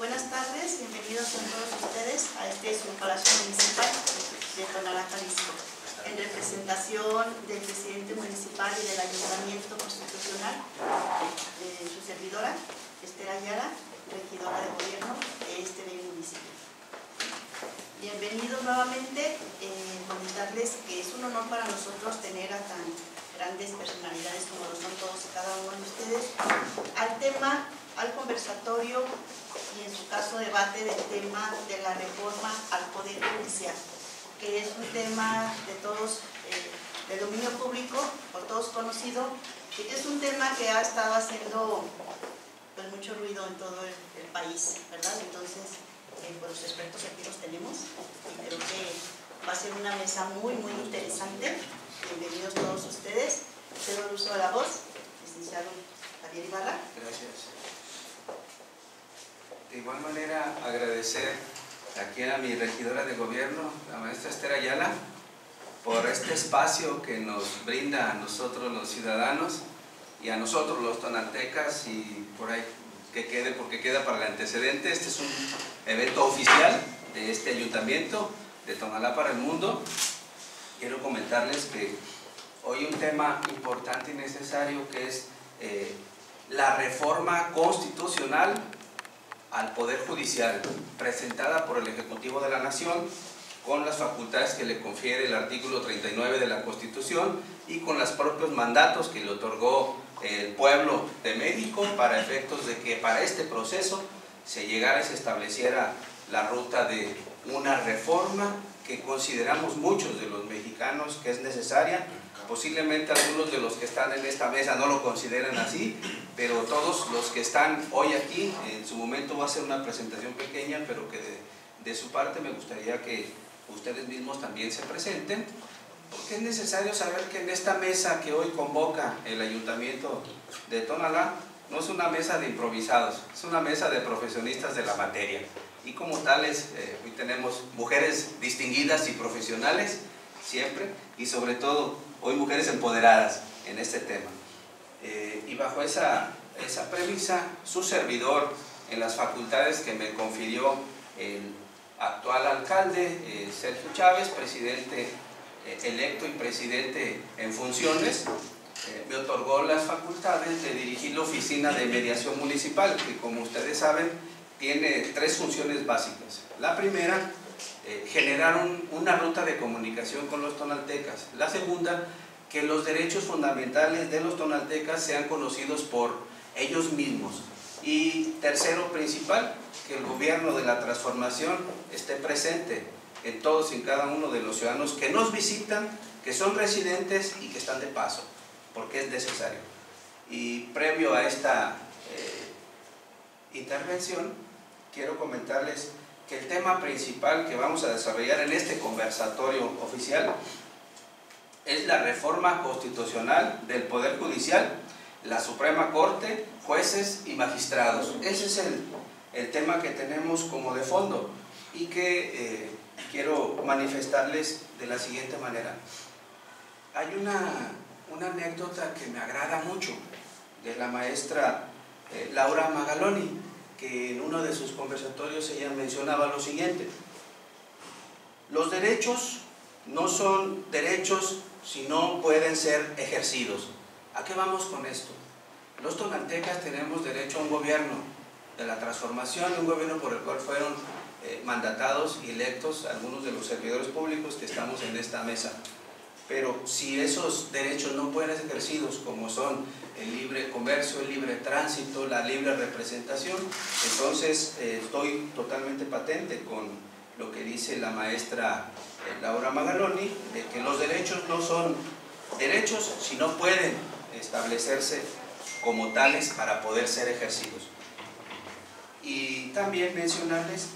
Buenas tardes, bienvenidos a todos ustedes a este su Palacio Municipal de Tonalá. En representación del presidente municipal y del Ayuntamiento Constitucional, de, su servidora, Esther Ayala, regidora de gobierno de este bello municipio. Bienvenidos nuevamente, eh, que es un honor para nosotros tener a tan grandes personalidades como lo son todos y cada uno de ustedes, al tema, al conversatorio y en su caso debate del tema de la reforma al Poder Judicial, que es un tema de todos, eh, de dominio público, por todos conocido, y que es un tema que ha estado haciendo pues, mucho ruido en todo el, país, ¿verdad? Entonces, eh, pues, los expertos aquí los tenemos y creo que va a ser una mesa muy, muy interesante. Bienvenidos todos ustedes. Cedo el uso de la voz, licenciado Javier Ibarra. Gracias. De igual manera, agradecer aquí a mi regidora de gobierno, la maestra Esther Ayala, por este espacio que nos brinda a nosotros los ciudadanos y a nosotros los tonaltecas y por ahí que quede, porque queda para el antecedente. Este es un evento oficial de este ayuntamiento de Tonalá para el mundo. Quiero comentarles que hoy un tema importante y necesario que es eh, la reforma constitucional al Poder Judicial, presentada por el Ejecutivo de la Nación, con las facultades que le confiere el artículo 39 de la Constitución y con los propios mandatos que le otorgó el pueblo de México para efectos de que para este proceso se llegara y se estableciera la ruta de una reforma que consideramos muchos de los mexicanos que es necesaria. Posiblemente algunos de los que están en esta mesa no lo consideran así, pero todos los que están hoy aquí, en su momento va a ser una presentación pequeña, pero que de, su parte me gustaría que ustedes mismos también se presenten, porque es necesario saber que en esta mesa que hoy convoca el Ayuntamiento de Tonalá, no es una mesa de improvisados, es una mesa de profesionistas de la materia. Y como tales, eh, hoy tenemos mujeres distinguidas y profesionales, siempre, y sobre todo hoy mujeres empoderadas en este tema. Eh, y bajo esa, esa premisa, su servidor en las facultades que me confirió el actual alcalde, eh, Sergio Chávez, presidente eh, electo y presidente en funciones, me otorgó las facultades de dirigir la oficina de mediación municipal, que como ustedes saben, tiene tres funciones básicas. La primera eh, generar una ruta de comunicación con los tonaltecas. La segunda, que los derechos fundamentales de los tonaltecas sean conocidos por ellos mismos. Y tercero, principal, que el gobierno de la transformación esté presente en todos y en cada uno de los ciudadanos que nos visitan, que son residentes y que están de paso, porque es necesario. Y previo a esta eh, intervención, quiero comentarles que el tema principal que vamos a desarrollar en este conversatorio oficial es la reforma constitucional del Poder Judicial, la Suprema Corte, jueces y magistrados. Ese es el, tema que tenemos como de fondo y que eh, quiero manifestarles de la siguiente manera. Hay una, anécdota que me agrada mucho de la maestra eh, Laura Magaloni, que en uno de sus conversatorios ella mencionaba lo siguiente. Los derechos no son derechos si no pueden ser ejercidos. ¿A qué vamos con esto? Los tonaltecas tenemos derecho a un gobierno de la transformación, un gobierno por el cual fueron eh, mandatados y electos algunos de los servidores públicos que estamos en esta mesa. Pero si esos derechos no pueden ser ejercidos como son el libre comercio, el libre tránsito, la libre representación, entonces eh, estoy totalmente patente con lo que dice la maestra Laura Magaloni, de que los derechos no son derechos si no pueden establecerse como tales para poder ser ejercidos. Y también mencionarles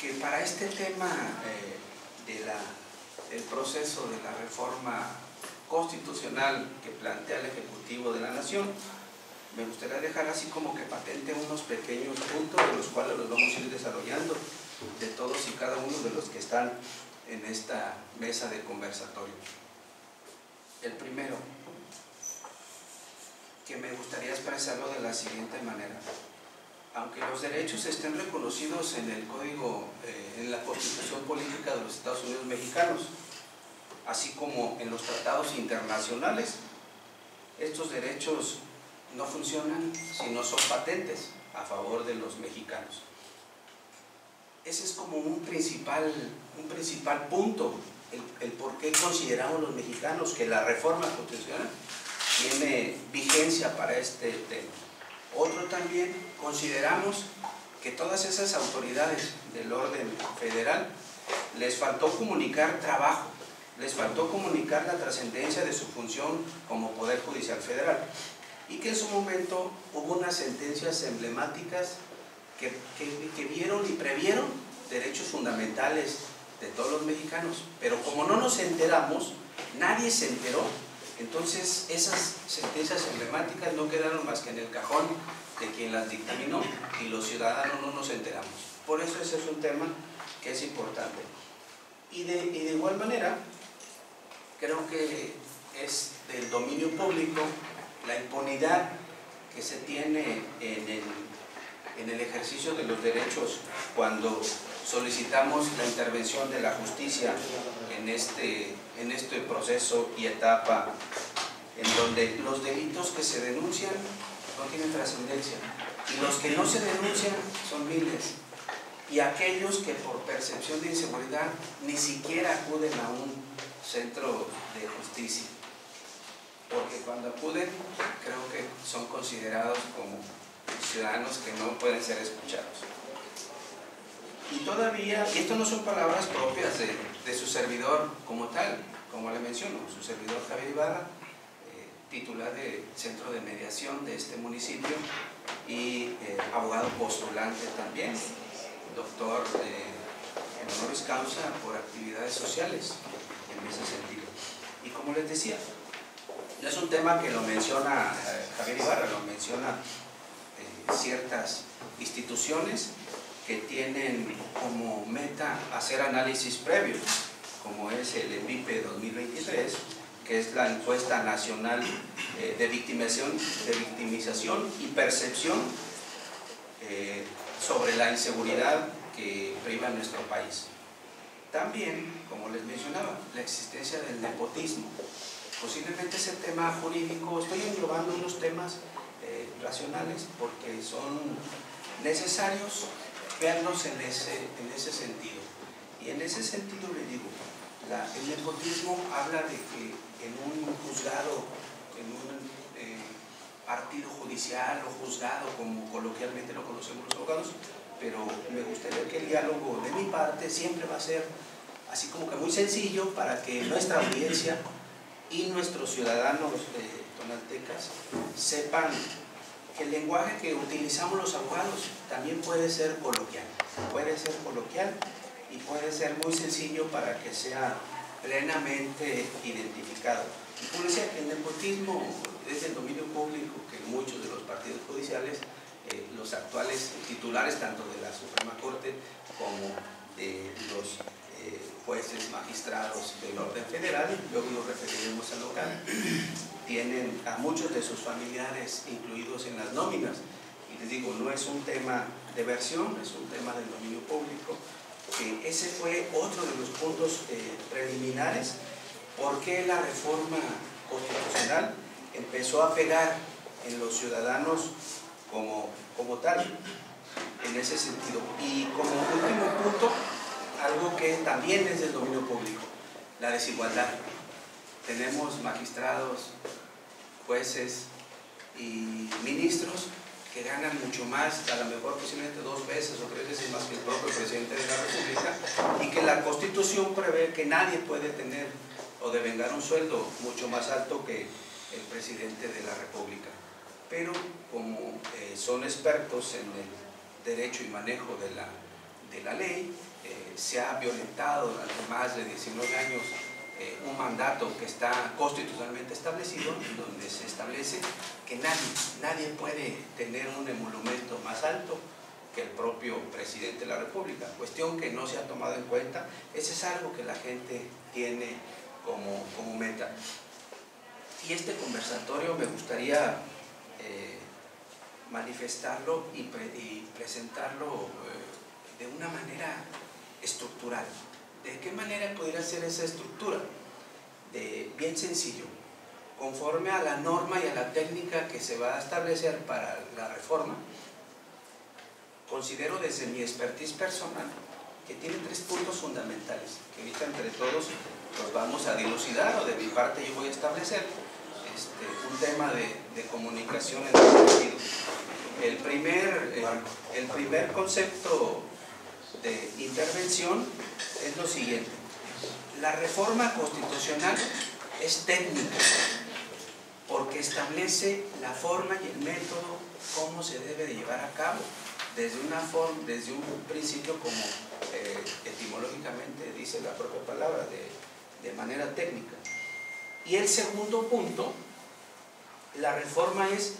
que para este tema eh, de la el proceso de la reforma constitucional que plantea el Ejecutivo de la Nación, me gustaría dejar así como que patente unos pequeños puntos de los cuales los vamos a ir desarrollando de todos y cada uno de los que están en esta mesa de conversatorio. El primero, que me gustaría expresarlo de la siguiente manera. aunque los derechos estén reconocidos en el Código, eh, en la Constitución Política de los Estados Unidos Mexicanos, así como en los tratados internacionales, estos derechos no funcionan si no son patentes a favor de los mexicanos. Ese es como un principal, un principal punto, el, por qué consideramos los mexicanos que la reforma constitucional tiene vigencia para este tema. Otro también, consideramos que todas esas autoridades del orden federal les faltó comunicar trabajo, les faltó comunicar la trascendencia de su función como Poder Judicial Federal y que en su momento hubo unas sentencias emblemáticas que, que, que vieron y previeron derechos fundamentales de todos los mexicanos, pero como no nos enteramos, nadie se enteró entonces, esas sentencias emblemáticas no quedaron más que en el cajón de quien las dictaminó y los ciudadanos no nos enteramos. Por eso ese es un tema que es importante. Y de, igual manera, creo que es del dominio público la impunidad que se tiene en el ejercicio de los derechos cuando solicitamos la intervención de la justicia en este, en este proceso y etapa en donde los delitos que se denuncian no tienen trascendencia y los que no se denuncian son miles. Y aquellos que por percepción de inseguridad ni siquiera acuden a un centro de justicia. Porque cuando acuden creo que son considerados como ciudadanos que no pueden ser escuchados y todavía, y esto no son palabras propias de, de, su servidor como tal, como le menciono, su servidor Javier Ibarra, eh, titular del Centro de Mediación de este municipio y eh, abogado postulante también, doctor eh, en honoris causa por actividades sociales en ese sentido. Y como les decía, no es un tema que lo menciona eh, Javier Ibarra, lo menciona ciertas instituciones que tienen como meta hacer análisis previos, como es el EPIPE 2023, que es la encuesta nacional eh, de, victimización, de victimización y percepción eh, sobre la inseguridad que priva en nuestro país. También, como les mencionaba, la existencia del nepotismo. Posiblemente ese tema jurídico, estoy englobando unos temas eh, racionales porque son necesarios vernos en ese, en ese sentido. Y en ese sentido le digo, el nepotismo habla de que en un juzgado, en un eh, partido judicial o juzgado, como coloquialmente lo conocemos los abogados, pero me gustaría que el diálogo de mi parte siempre va a ser así como que muy sencillo para que nuestra audiencia y nuestros ciudadanos eh, tonaltecas sepan el lenguaje que utilizamos los abogados también puede ser coloquial, puede ser coloquial y puede ser muy sencillo para que sea plenamente identificado. Como decía, el nepotismo es el dominio público que muchos de los partidos judiciales, eh, los actuales titulares tanto de la Suprema Corte como de los eh, jueces magistrados del orden federal, luego nos referiremos al local, tienen a muchos de sus familiares incluidos en las nóminas. Y les digo, no es un tema de versión, es un tema del dominio público. que ese fue otro de los puntos eh, preliminares. porque la reforma constitucional empezó a pegar en los ciudadanos como, como tal, en ese sentido? Y como último punto, algo que también es del dominio público, la desigualdad. Tenemos magistrados jueces y ministros que ganan mucho más, a lo mejor posiblemente dos veces o tres veces más que el propio presidente de la República, y que la Constitución prevé que nadie puede tener o devengar un sueldo mucho más alto que el presidente de la República. Pero como eh, son expertos en el derecho y manejo de la, de la ley, eh, se ha violentado durante más de 19 años eh, un mandato que está constitucionalmente establecido, donde se establece que nadie, nadie puede tener un emolumento más alto que el propio presidente de la República, cuestión que no se ha tomado en cuenta, ese es algo que la gente tiene como, como meta. Y este conversatorio me gustaría eh, manifestarlo y, presentarlo eh, de una manera estructural. ¿De qué manera podría ser esa estructura? De, bien sencillo, conforme a la norma y a la técnica que se va a establecer para la reforma, considero desde mi expertise personal que tiene tres puntos fundamentales, que ahorita entre todos los vamos a dilucidar o de mi parte yo voy a establecer este, un tema de, comunicación en ese sentido. El primer, el primer concepto de intervención es lo siguiente. La reforma constitucional es técnica porque establece la forma y el método cómo se debe de llevar a cabo desde, una forma, desde un principio como eh, etimológicamente dice la propia palabra, de, de manera técnica. Y el segundo punto, la reforma es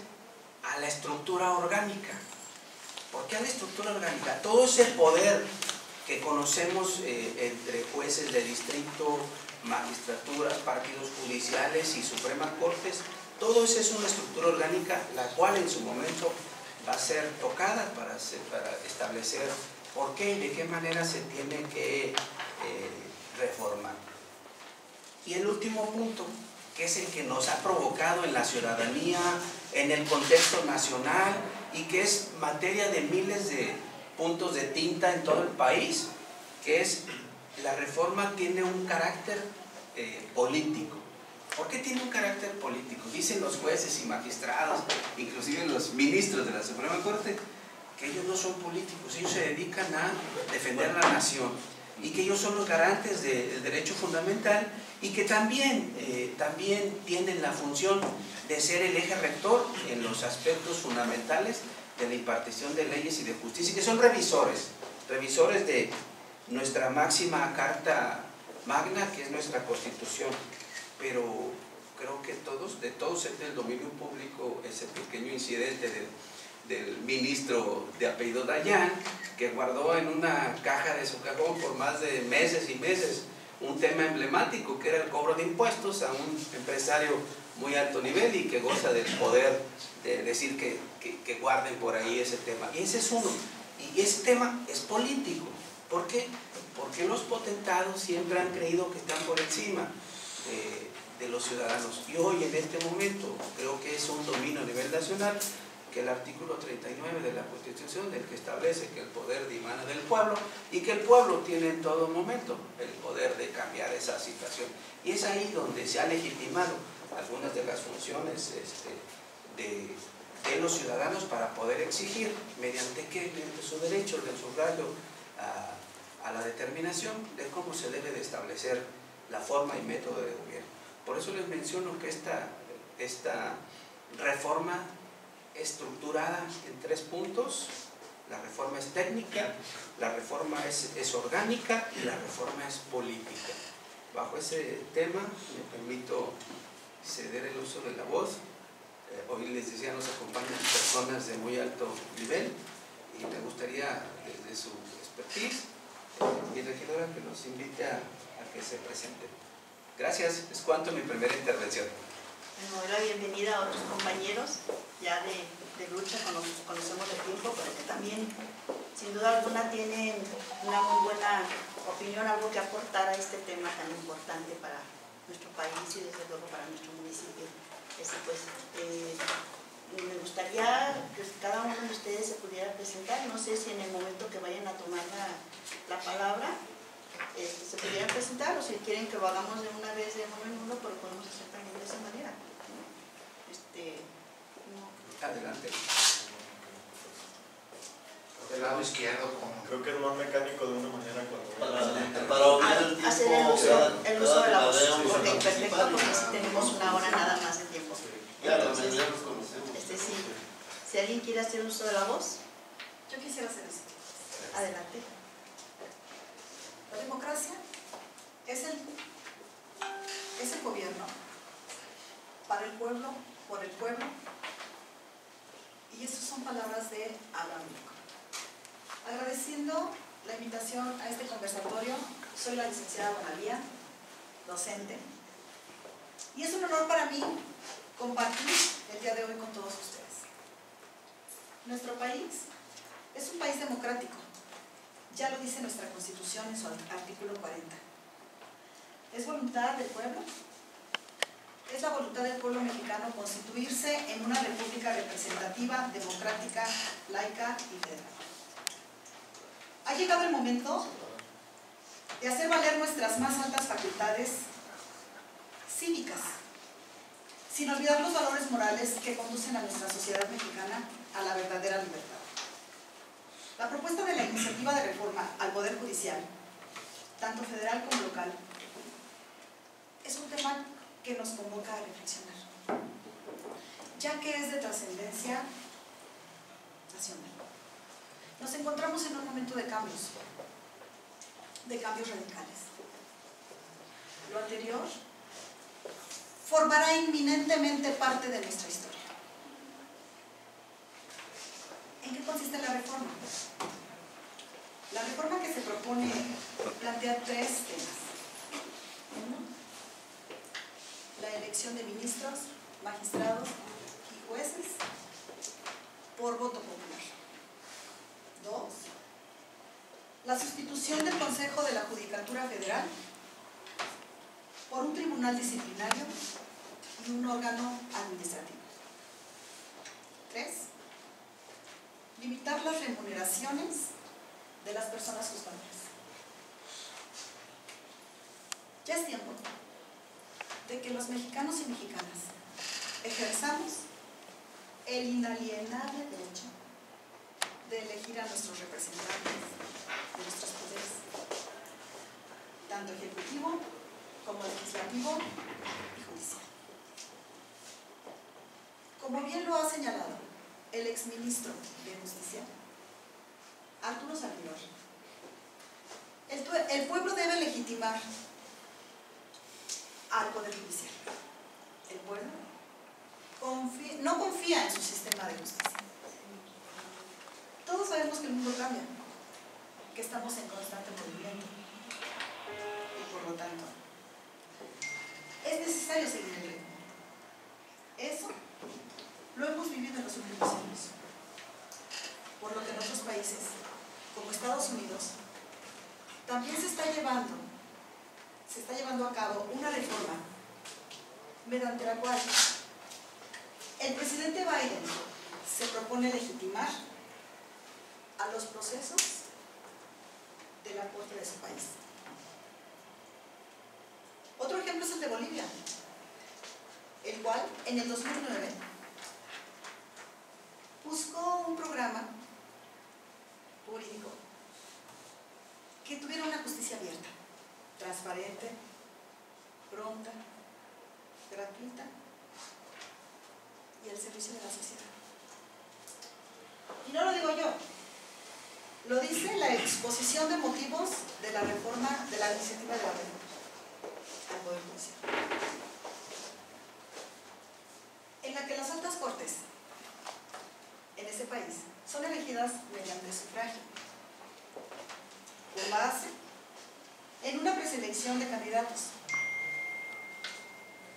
a la estructura orgánica. ¿Por qué a la estructura orgánica? Todo ese poder que conocemos eh, entre jueces de distrito, magistraturas, partidos judiciales y Suprema Cortes, todo eso es una estructura orgánica, la cual en su momento va a ser tocada para, para establecer por qué y de qué manera se tiene que eh, reformar. Y el último punto, que es el que nos ha provocado en la ciudadanía, en el contexto nacional y que es materia de miles de puntos de tinta en todo el país, que es la reforma tiene un carácter eh, político. ¿Por qué tiene un carácter político? Dicen los jueces y magistrados, inclusive los ministros de la Suprema Corte, que ellos no son políticos, ellos se dedican a defender la nación y que ellos son los garantes del derecho fundamental y que también, eh, también tienen la función de ser el eje rector en los aspectos fundamentales de la impartición de leyes y de justicia, y que son revisores, revisores de nuestra máxima carta magna, que es nuestra constitución. Pero creo que todos, de todos del dominio público ese pequeño incidente del, ministro de apellido Dayan, que guardó en una caja de su cajón por más de meses y meses un tema emblemático que era el cobro de impuestos a un empresario muy alto nivel y que goza del poder de decir que, que, guarden por ahí ese tema. Y ese es uno. Y ese tema es político. ¿Por qué? Porque los potentados siempre han creído que están por encima de, los ciudadanos. Y hoy, en este momento, creo que es un dominio a nivel nacional que el artículo 39 de la Constitución, del que establece que el poder dimana del pueblo y que el pueblo tiene en todo momento el poder de cambiar esa situación. Y es ahí donde se ha legitimado algunas de las funciones este, de, los ciudadanos para poder exigir, mediante qué, mediante su derecho del sufragio a, a la determinación de cómo se debe de establecer la forma y método de gobierno. Por eso les menciono que esta, esta reforma estructurada en tres puntos, la reforma es técnica, la reforma es, es, orgánica y la reforma es política. Bajo ese tema me permito ceder el uso de la voz. Eh, hoy les decía, nos acompañan personas de muy alto nivel y me gustaría desde su expertise, eh, mi regidora que nos invite a que se presente. Gracias, es cuanto mi primera intervención. Doy la bienvenida a otros compañeros ya de, de lucha, conocemos de tiempo, pero que también, sin duda alguna, tienen una muy buena opinión, algo que aportar a este tema tan importante para nuestro país y desde luego para nuestro municipio. Pues, eh, me gustaría que cada uno de ustedes se pudiera presentar, no sé si en el momento que vayan a tomar la, la palabra, este, se pudieran presentar o si quieren que lo hagamos de una vez de uno en uno, pero podemos hacer también de esa manera. Este, Adelante. Del lado izquierdo, como. Creo que es más mecánico de una manera cuando. Para, para hacer el uso, el uso de la voz. Ok, perfecto, porque si tenemos una hora nada más de tiempo. Ya, Entonces, ya los conocemos. Este, sí. Si alguien quiere hacer uso de la voz. Yo quisiera hacer eso. Adelante. La democracia es el, es el gobierno para el pueblo, por el pueblo, y estas son palabras de Abraham Lincoln. Agradeciendo la invitación a este conversatorio, soy la licenciada Bonalía, docente, y es un honor para mí compartir el día de hoy con todos ustedes. Nuestro país es un país democrático. Ya lo dice nuestra Constitución en su artículo 40. Es voluntad del pueblo. Es la voluntad del pueblo mexicano constituirse en una república representativa, democrática, laica y federal. Ha llegado el momento de hacer valer nuestras más altas facultades cívicas, sin olvidar los valores morales que conducen a nuestra sociedad mexicana a la verdadera libertad. La propuesta de la iniciativa de reforma al Poder Judicial, tanto federal como local, es un tema que nos convoca a reflexionar, ya que es de trascendencia nacional. Nos encontramos en un momento de cambios, de cambios radicales. Lo anterior formará inminentemente parte de nuestra historia. ¿En qué consiste la reforma? La reforma que se propone plantea tres temas. Uno, la elección de ministros, magistrados y jueces por voto popular. Dos, la sustitución del Consejo de la Judicatura Federal por un tribunal disciplinario y un órgano administrativo. Tres, limitar las remuneraciones de las personas juzgadoras. Ya es tiempo de que los mexicanos y mexicanas ejerzamos el inalienable derecho de elegir a nuestros representantes de nuestros poderes, tanto ejecutivo como legislativo y judicial. Como bien lo ha señalado el exministro de Justicia, Arturo Saldívar, el, el pueblo debe legitimar al Poder Judicial. El pueblo no confía en su sistema de justicia. Todos sabemos que el mundo cambia, que estamos en constante movimiento y por lo tanto es necesario seguir el ritmo. Eso lo hemos vivido en los últimos años. Por lo que en otros países, como Estados Unidos, también se está llevando, se está llevando a cabo una reforma mediante la cual el presidente Biden se propone legitimar a los procesos de la Corte de su país. Otro ejemplo es el de Bolivia, el cual en el 2009 buscó un programa jurídico que tuviera una justicia abierta, transparente, pronta, gratuita y al servicio de la sociedad. Y no lo digo yo, lo dice la exposición de motivos de la reforma de la iniciativa de la reforma al Poder Judicial. En la que las altas cortes en ese país son elegidas mediante sufragio, con base en una preselección de candidatos,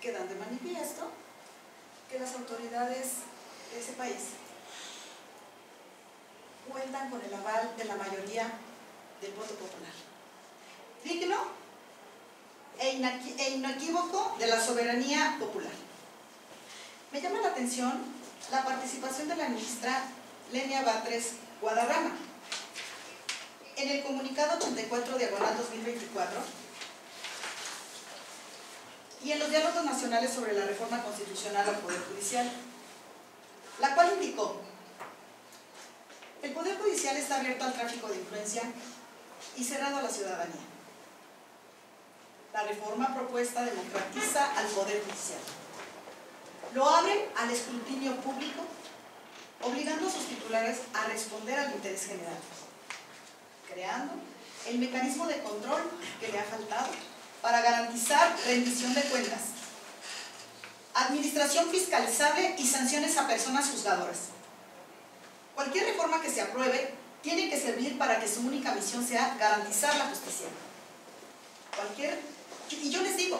quedando de manifiesto que las autoridades de ese país cuentan con el aval de la mayoría del voto popular. Digno e, e inequívoco de la soberanía popular. Me llama la atención la participación de la ministra Lenia Batres Guadarrama. En el comunicado 84 diagonal 2024 y en los diálogos nacionales sobre la reforma constitucional al Poder Judicial, la cual indicó el Poder Judicial está abierto al tráfico de influencia y cerrado a la ciudadanía. La reforma propuesta democratiza al Poder Judicial. Lo abre al escrutinio público, obligando a sus titulares a responder al interés general, creando el mecanismo de control que le ha faltado para garantizar rendición de cuentas, administración fiscalizable y sanciones a personas juzgadoras Cualquier reforma que se apruebe tiene que servir para que su única misión sea garantizar la justicia. Cualquier, y yo les digo,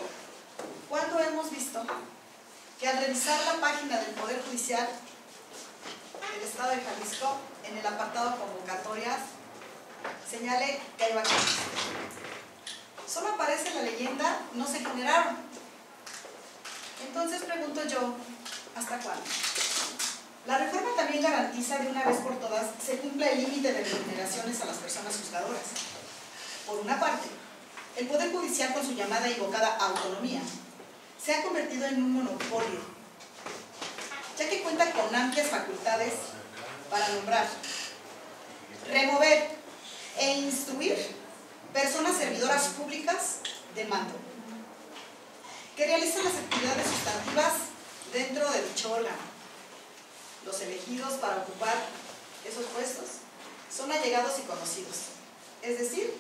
¿cuándo hemos visto que al revisar la página del Poder Judicial del Estado de Jalisco, en el apartado convocatorias, señale que hay vacantes. Solo aparece la leyenda, no se generaron. Entonces pregunto yo, ¿hasta cuándo? La reforma también garantiza de una vez por todas se cumpla el límite de remuneraciones a las personas juzgadoras. Por una parte, el Poder Judicial con su llamada y evocada autonomía se ha convertido en un monopolio, ya que cuenta con amplias facultades para nombrar, remover e instruir personas servidoras públicas de mando, que realizan las actividades sustantivas dentro de dicho órgano los elegidos para ocupar esos puestos son allegados y conocidos, es decir,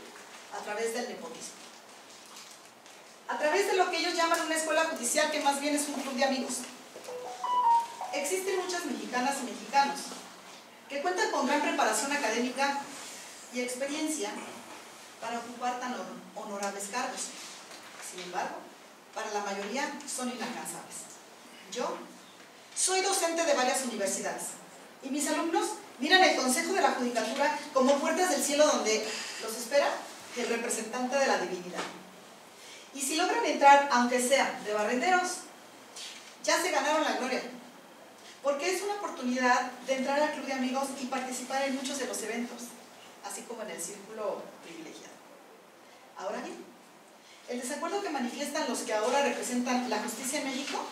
a través del nepotismo. A través de lo que ellos llaman una escuela judicial, que más bien es un club de amigos. Existen muchas mexicanas y mexicanos que cuentan con gran preparación académica y experiencia para ocupar tan honorables cargos. Sin embargo, para la mayoría son inalcanzables. Yo soy docente de varias universidades y mis alumnos miran el Consejo de la Judicatura como puertas del cielo donde los espera el representante de la divinidad. Y si logran entrar, aunque sea de barrenderos, ya se ganaron la gloria. Porque es una oportunidad de entrar al club de amigos y participar en muchos de los eventos, así como en el círculo privilegiado. Ahora bien, el desacuerdo que manifiestan los que ahora representan la justicia en México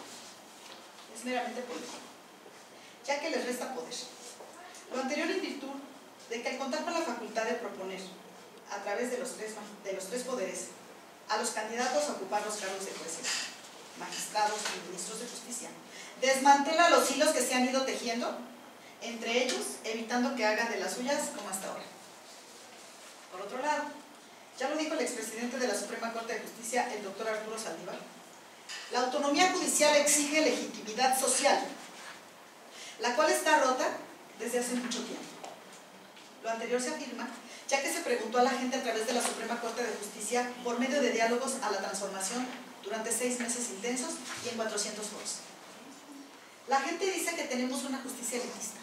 meramente político, ya que les resta poder. Lo anterior en virtud de que al contar con la facultad de proponer, a través de los tres, de los tres poderes, a los candidatos a ocupar los cargos de jueces, magistrados y ministros de justicia, desmantela los hilos que se han ido tejiendo entre ellos, evitando que hagan de las suyas como hasta ahora. Por otro lado, ya lo dijo el expresidente de la Suprema Corte de Justicia, el doctor Arturo Saldívar, la autonomía judicial exige legitimidad social, la cual está rota desde hace mucho tiempo. Lo anterior se afirma, ya que se preguntó a la gente a través de la Suprema Corte de Justicia por medio de diálogos a la transformación durante seis meses intensos y en 400 foros. La gente dice que tenemos una justicia elitista,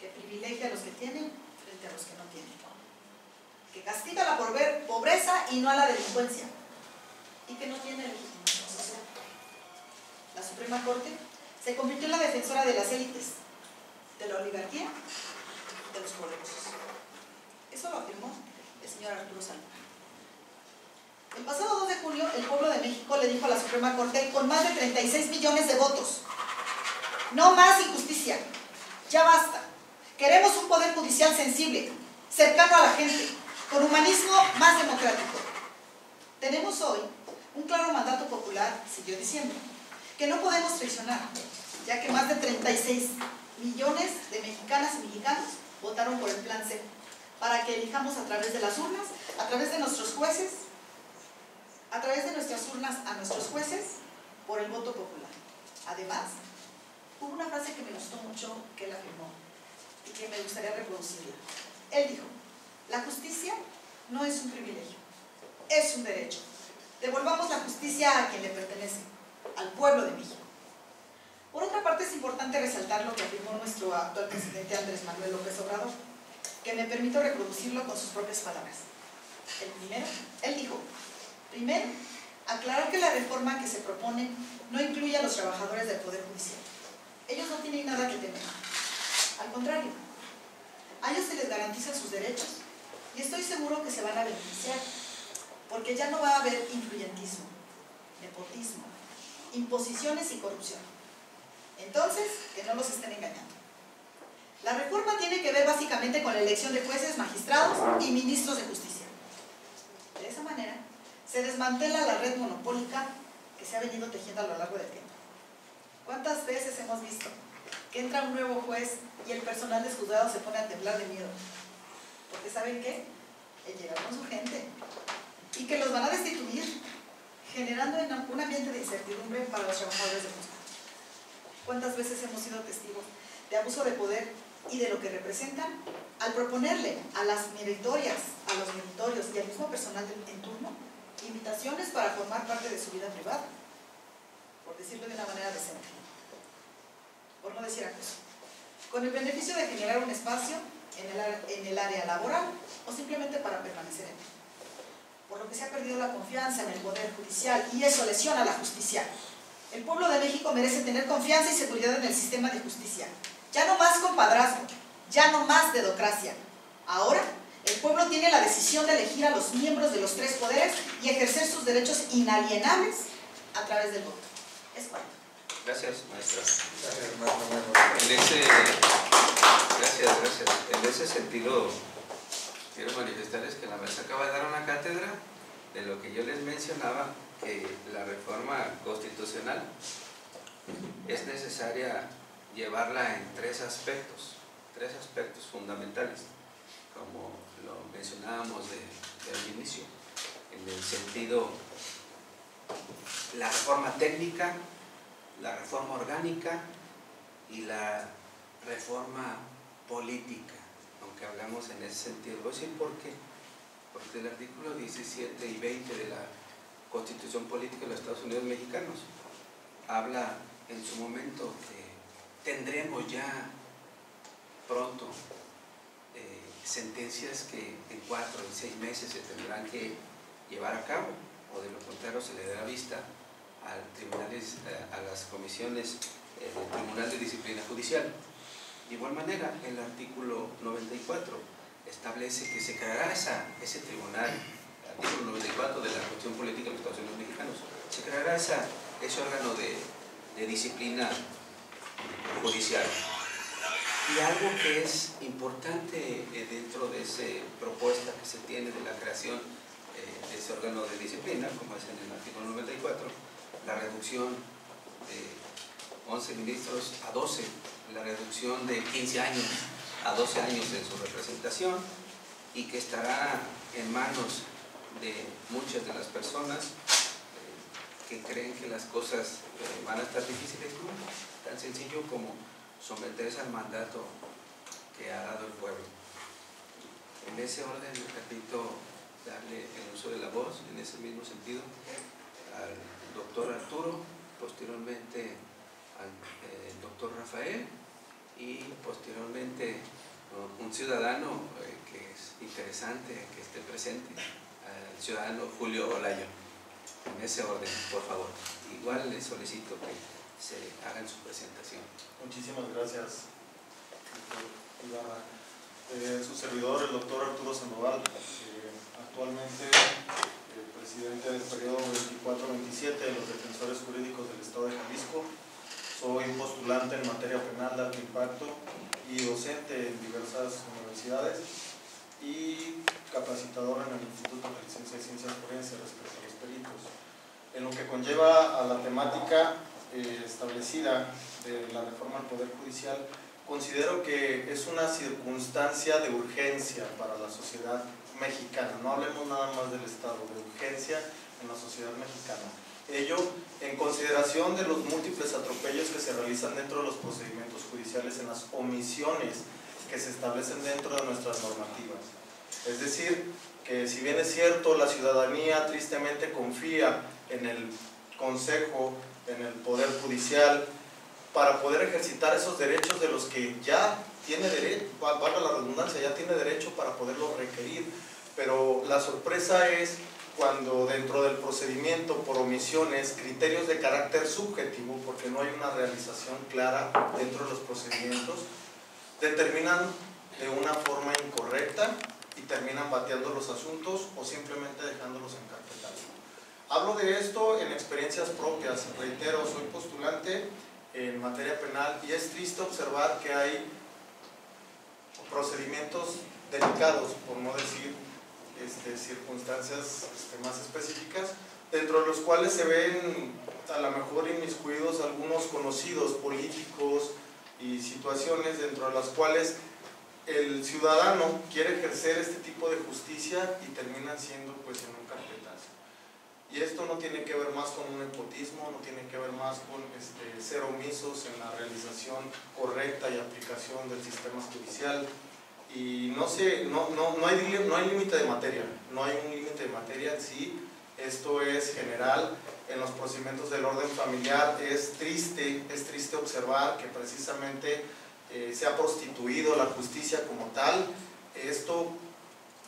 que privilegia a los que tienen frente a los que no tienen, que castiga la pobreza y no a la delincuencia, y que no tiene legitimación social. La Suprema Corte se convirtió en la defensora de las élites, de la oligarquía de los poderosos. Eso lo afirmó el señor Arturo Saldívar. El pasado 2 de julio, el pueblo de México le dijo a la Suprema Corte con más de 36 millones de votos, no más injusticia, ya basta. Queremos un poder judicial sensible, cercano a la gente, con humanismo más democrático. Tenemos hoy un claro mandato popular, siguió diciendo, que no podemos traicionar, ya que más de 36 millones de mexicanas y mexicanos votaron por el Plan C, para que elijamos a través de las urnas, a través de nuestros jueces, a través de nuestras urnas a nuestros jueces, por el voto popular. Además, hubo una frase que me gustó mucho que él afirmó y que me gustaría reproducirla. Él dijo, la justicia no es un privilegio, es un derecho. Devolvamos la justicia a quien le pertenece, al pueblo de México. Por otra parte, es importante resaltar lo que afirmó nuestro actual presidente Andrés Manuel López Obrador, que me permito reproducirlo con sus propias palabras. El primero, él dijo, primero, aclarar que la reforma que se propone no incluye a los trabajadores del Poder Judicial. Ellos no tienen nada que temer. Al contrario, a ellos se les garantizan sus derechos y estoy seguro que se van a beneficiar porque ya no va a haber influyentismo, nepotismo, imposiciones y corrupción. Entonces, que no los estén engañando. La reforma tiene que ver básicamente con la elección de jueces, magistrados y ministros de justicia. De esa manera, se desmantela la red monopólica que se ha venido tejiendo a lo largo del tiempo. ¿Cuántas veces hemos visto que entra un nuevo juez y el personal de juzgado se pone a temblar de miedo? Porque ¿saben qué? Él llega con su gente, y que los van a destituir, generando un ambiente de incertidumbre para los trabajadores de justicia. ¿Cuántas veces hemos sido testigos de abuso de poder y de lo que representan al proponerle a las meritorias, a los meritorios y al mismo personal en turno invitaciones para formar parte de su vida privada, por decirlo de una manera decente, por no decir acoso. con el beneficio de generar un espacio en el, área laboral o simplemente para permanecer en él. Por lo que se ha perdido la confianza en el Poder Judicial y eso lesiona la justicia. El pueblo de México merece tener confianza y seguridad en el sistema de justicia. Ya no más compadrazgo, ya no más dedocracia. Ahora, el pueblo tiene la decisión de elegir a los miembros de los tres poderes y ejercer sus derechos inalienables a través del voto. Es cuanto. Gracias, maestra. En ese, gracias, gracias. En ese sentido, quiero manifestarles que la maestra acaba de dar una cátedra de lo que yo les mencionaba, que la reforma constitucional es necesaria llevarla en tres aspectos, tres aspectos fundamentales, como lo mencionábamos desde el inicio, en el sentido, la reforma técnica, la reforma orgánica y la reforma política, aunque hablamos en ese sentido. Voy a decir por qué. Porque el artículo 17 y 20 de la Constitución Política de los Estados Unidos Mexicanos habla en su momento que tendremos ya pronto eh, sentencias que en cuatro o seis meses se tendrán que llevar a cabo, o de lo contrario se le dará vista al tribunales, eh, a las comisiones eh, del Tribunal de Disciplina Judicial. De igual manera, el artículo 94 establece que se creará esa, ese tribunal, el artículo 94 de la Constitución Política de los Estados Unidos Mexicanos, se creará esa, ese órgano de, de disciplina judicial. Y algo que es importante eh, dentro de esa propuesta que se tiene de la creación de ese órgano de disciplina, como es en el artículo 94, la reducción de 11 ministros a 12, la reducción de 15 años a 12 años en su representación y que estará en manos de muchas de las personas eh, que creen que las cosas eh, van a estar difíciles, tan sencillo como someterse al mandato que ha dado el pueblo. En ese orden, repito, darle el uso de la voz, en ese mismo sentido, al doctor Arturo, posteriormente al eh, doctor Rafael y posteriormente uh, un ciudadano eh, que es interesante que esté presente, al ciudadano Julio Olayo. En ese orden, por favor. Igual le solicito que se hagan su presentación. Muchísimas gracias. Eh, su servidor, el doctor Arturo Sandoval, actualmente el presidente del periodo 24-27 de los defensores jurídicos del Estado de Jalisco. Soy postulante en materia penal de alto impacto y docente en diversas universidades y capacitador en el Instituto de Licencia de Ciencias Forenses respecto a los peritos. En lo que conlleva a la temática eh, establecida de la reforma al Poder Judicial, considero que es una circunstancia de urgencia para la sociedad mexicana. No hablemos nada más del Estado, de urgencia en la sociedad mexicana. Ello en consideración de los múltiples atropellos que se realizan dentro de los procedimientos judiciales en las omisiones que se establecen dentro de nuestras normativas. Es decir, que si bien es cierto, la ciudadanía tristemente confía en el Consejo, en el Poder Judicial, para poder ejercitar esos derechos de los que ya tiene derecho, valga la redundancia, ya tiene derecho para poderlo requerir. Pero la sorpresa es cuando dentro del procedimiento por omisiones, criterios de carácter subjetivo, porque no hay una realización clara dentro de los procedimientos, determinan de una forma incorrecta y terminan bateando los asuntos o simplemente dejándolos encarpetados. Hablo de esto en experiencias propias, reitero, soy postulante en materia penal y es triste observar que hay procedimientos delicados, por no decir este, circunstancias este, más específicas, dentro de los cuales se ven a lo mejor inmiscuidos algunos conocidos políticos y situaciones dentro de las cuales el ciudadano quiere ejercer este tipo de justicia y terminan siendo pues en un. Y esto no tiene que ver más con un nepotismo, no tiene que ver más con este, ser omisos en la realización correcta y aplicación del sistema judicial. Y no, sé, no, no, no hay, no hay límite de materia, no hay un límite de materia en sí. Esto es general en los procedimientos del orden familiar. Es triste, es triste observar que precisamente eh, se ha prostituido la justicia como tal. Esto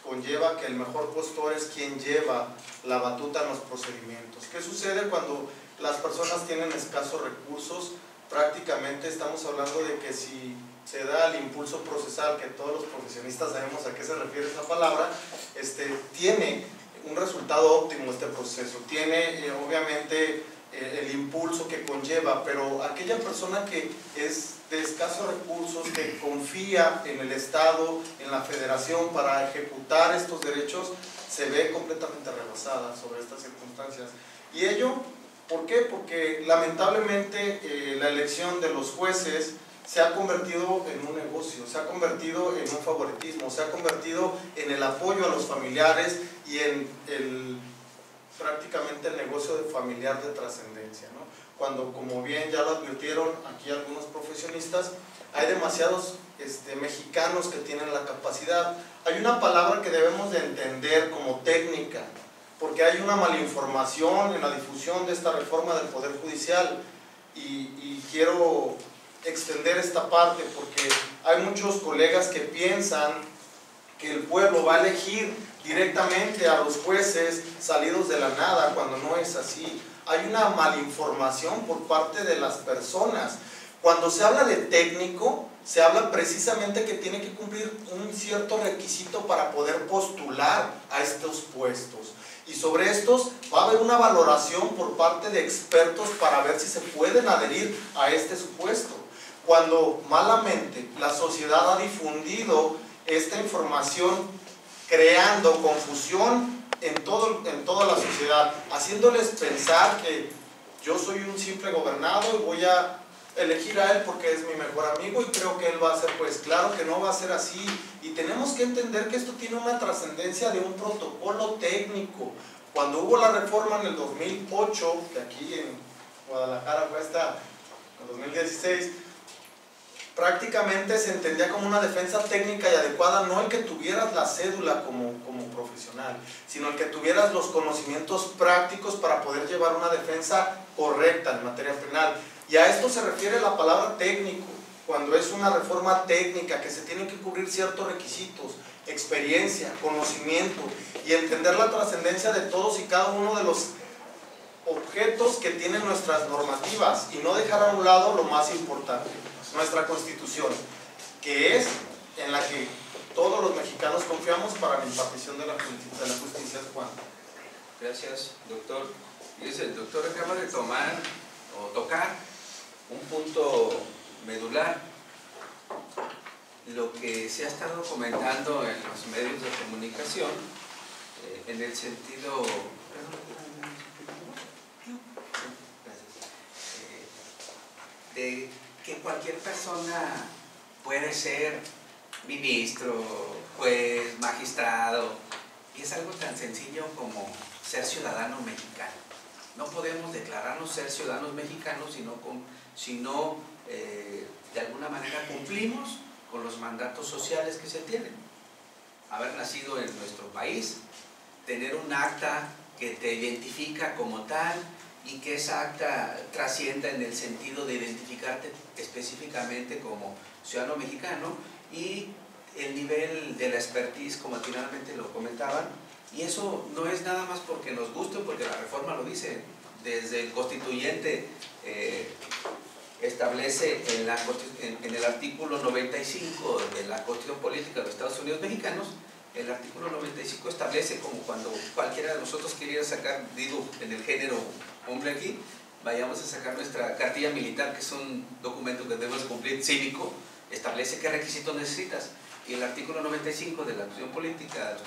conlleva que el mejor postor es quien lleva la batuta en los procedimientos. ¿Qué sucede cuando las personas tienen escasos recursos? Prácticamente estamos hablando de que si se da el impulso procesal, que todos los profesionistas sabemos a qué se refiere esa palabra, este, tiene un resultado óptimo este proceso, tiene eh, obviamente eh, el impulso que conlleva, pero aquella persona que es de escasos recursos, que confía en el Estado, en la Federación para ejecutar estos derechos, se ve completamente rebasada sobre estas circunstancias. Y ello, ¿por qué? Porque lamentablemente eh, la elección de los jueces se ha convertido en un negocio, se ha convertido en un favoritismo, se ha convertido en el apoyo a los familiares y en el, prácticamente el negocio de familiar de trascendencia. ¿no? Cuando, como bien ya lo advirtieron aquí algunos profesionistas, hay demasiados este, mexicanos que tienen la capacidad. Hay una palabra que debemos de entender como técnica, porque hay una malinformación en la difusión de esta reforma del Poder Judicial y, y quiero extender esta parte porque hay muchos colegas que piensan que el pueblo va a elegir directamente a los jueces salidos de la nada cuando no es así. Hay una malinformación por parte de las personas. Cuando se habla de técnico, se habla precisamente que tiene que cumplir un cierto requisito para poder postular a estos puestos. Y sobre estos va a haber una valoración por parte de expertos para ver si se pueden adherir a este supuesto cuando malamente la sociedad ha difundido esta información creando confusión en, todo, en toda la sociedad, haciéndoles pensar que yo soy un simple gobernado y voy a elegir a él porque es mi mejor amigo y creo que él va a ser, pues claro que no va a ser así. Y tenemos que entender que esto tiene una trascendencia de un protocolo técnico. Cuando hubo la reforma en el 2008, que aquí en Guadalajara fue hasta el 2016, prácticamente se entendía como una defensa técnica y adecuada, no el que tuvieras la cédula como, como profesional, sino el que tuvieras los conocimientos prácticos para poder llevar una defensa correcta en materia penal. Y a esto se refiere la palabra técnico, cuando es una reforma técnica que se tienen que cubrir ciertos requisitos, experiencia, conocimiento y entender la trascendencia de todos y cada uno de los objetos que tienen nuestras normativas y no dejar a un lado lo más importante nuestra constitución, que es en la que todos los mexicanos confiamos para la impartición de la, de justicia Juan. Gracias, doctor. Dice, el doctor acaba de tomar o tocar un punto medular. Lo que se ha estado comentando en los medios de comunicación, eh, en el sentido eh, de que cualquier persona puede ser ministro, juez, magistrado, y es algo tan sencillo como ser ciudadano mexicano. No podemos declararnos ser ciudadanos mexicanos si no, si no eh, de alguna manera cumplimos con los mandatos sociales que se tienen. Haber nacido en nuestro país, tener un acta que te identifica como tal, y que esa acta trascienda en el sentido de identificarte específicamente como ciudadano mexicano y el nivel de la expertise, como finalmente lo comentaban, y eso no es nada más porque nos guste, porque la reforma lo dice, desde el constituyente eh, establece en, la, en, el artículo 95 de la Constitución Política de los Estados Unidos Mexicanos, el artículo 95 establece como cuando cualquiera de nosotros quería sacar, digo, en el género hombre aquí, vayamos a sacar nuestra cartilla militar, que es un documento que debemos cumplir cívico, establece qué requisitos necesitas. Y el artículo 95 de la acción Política de los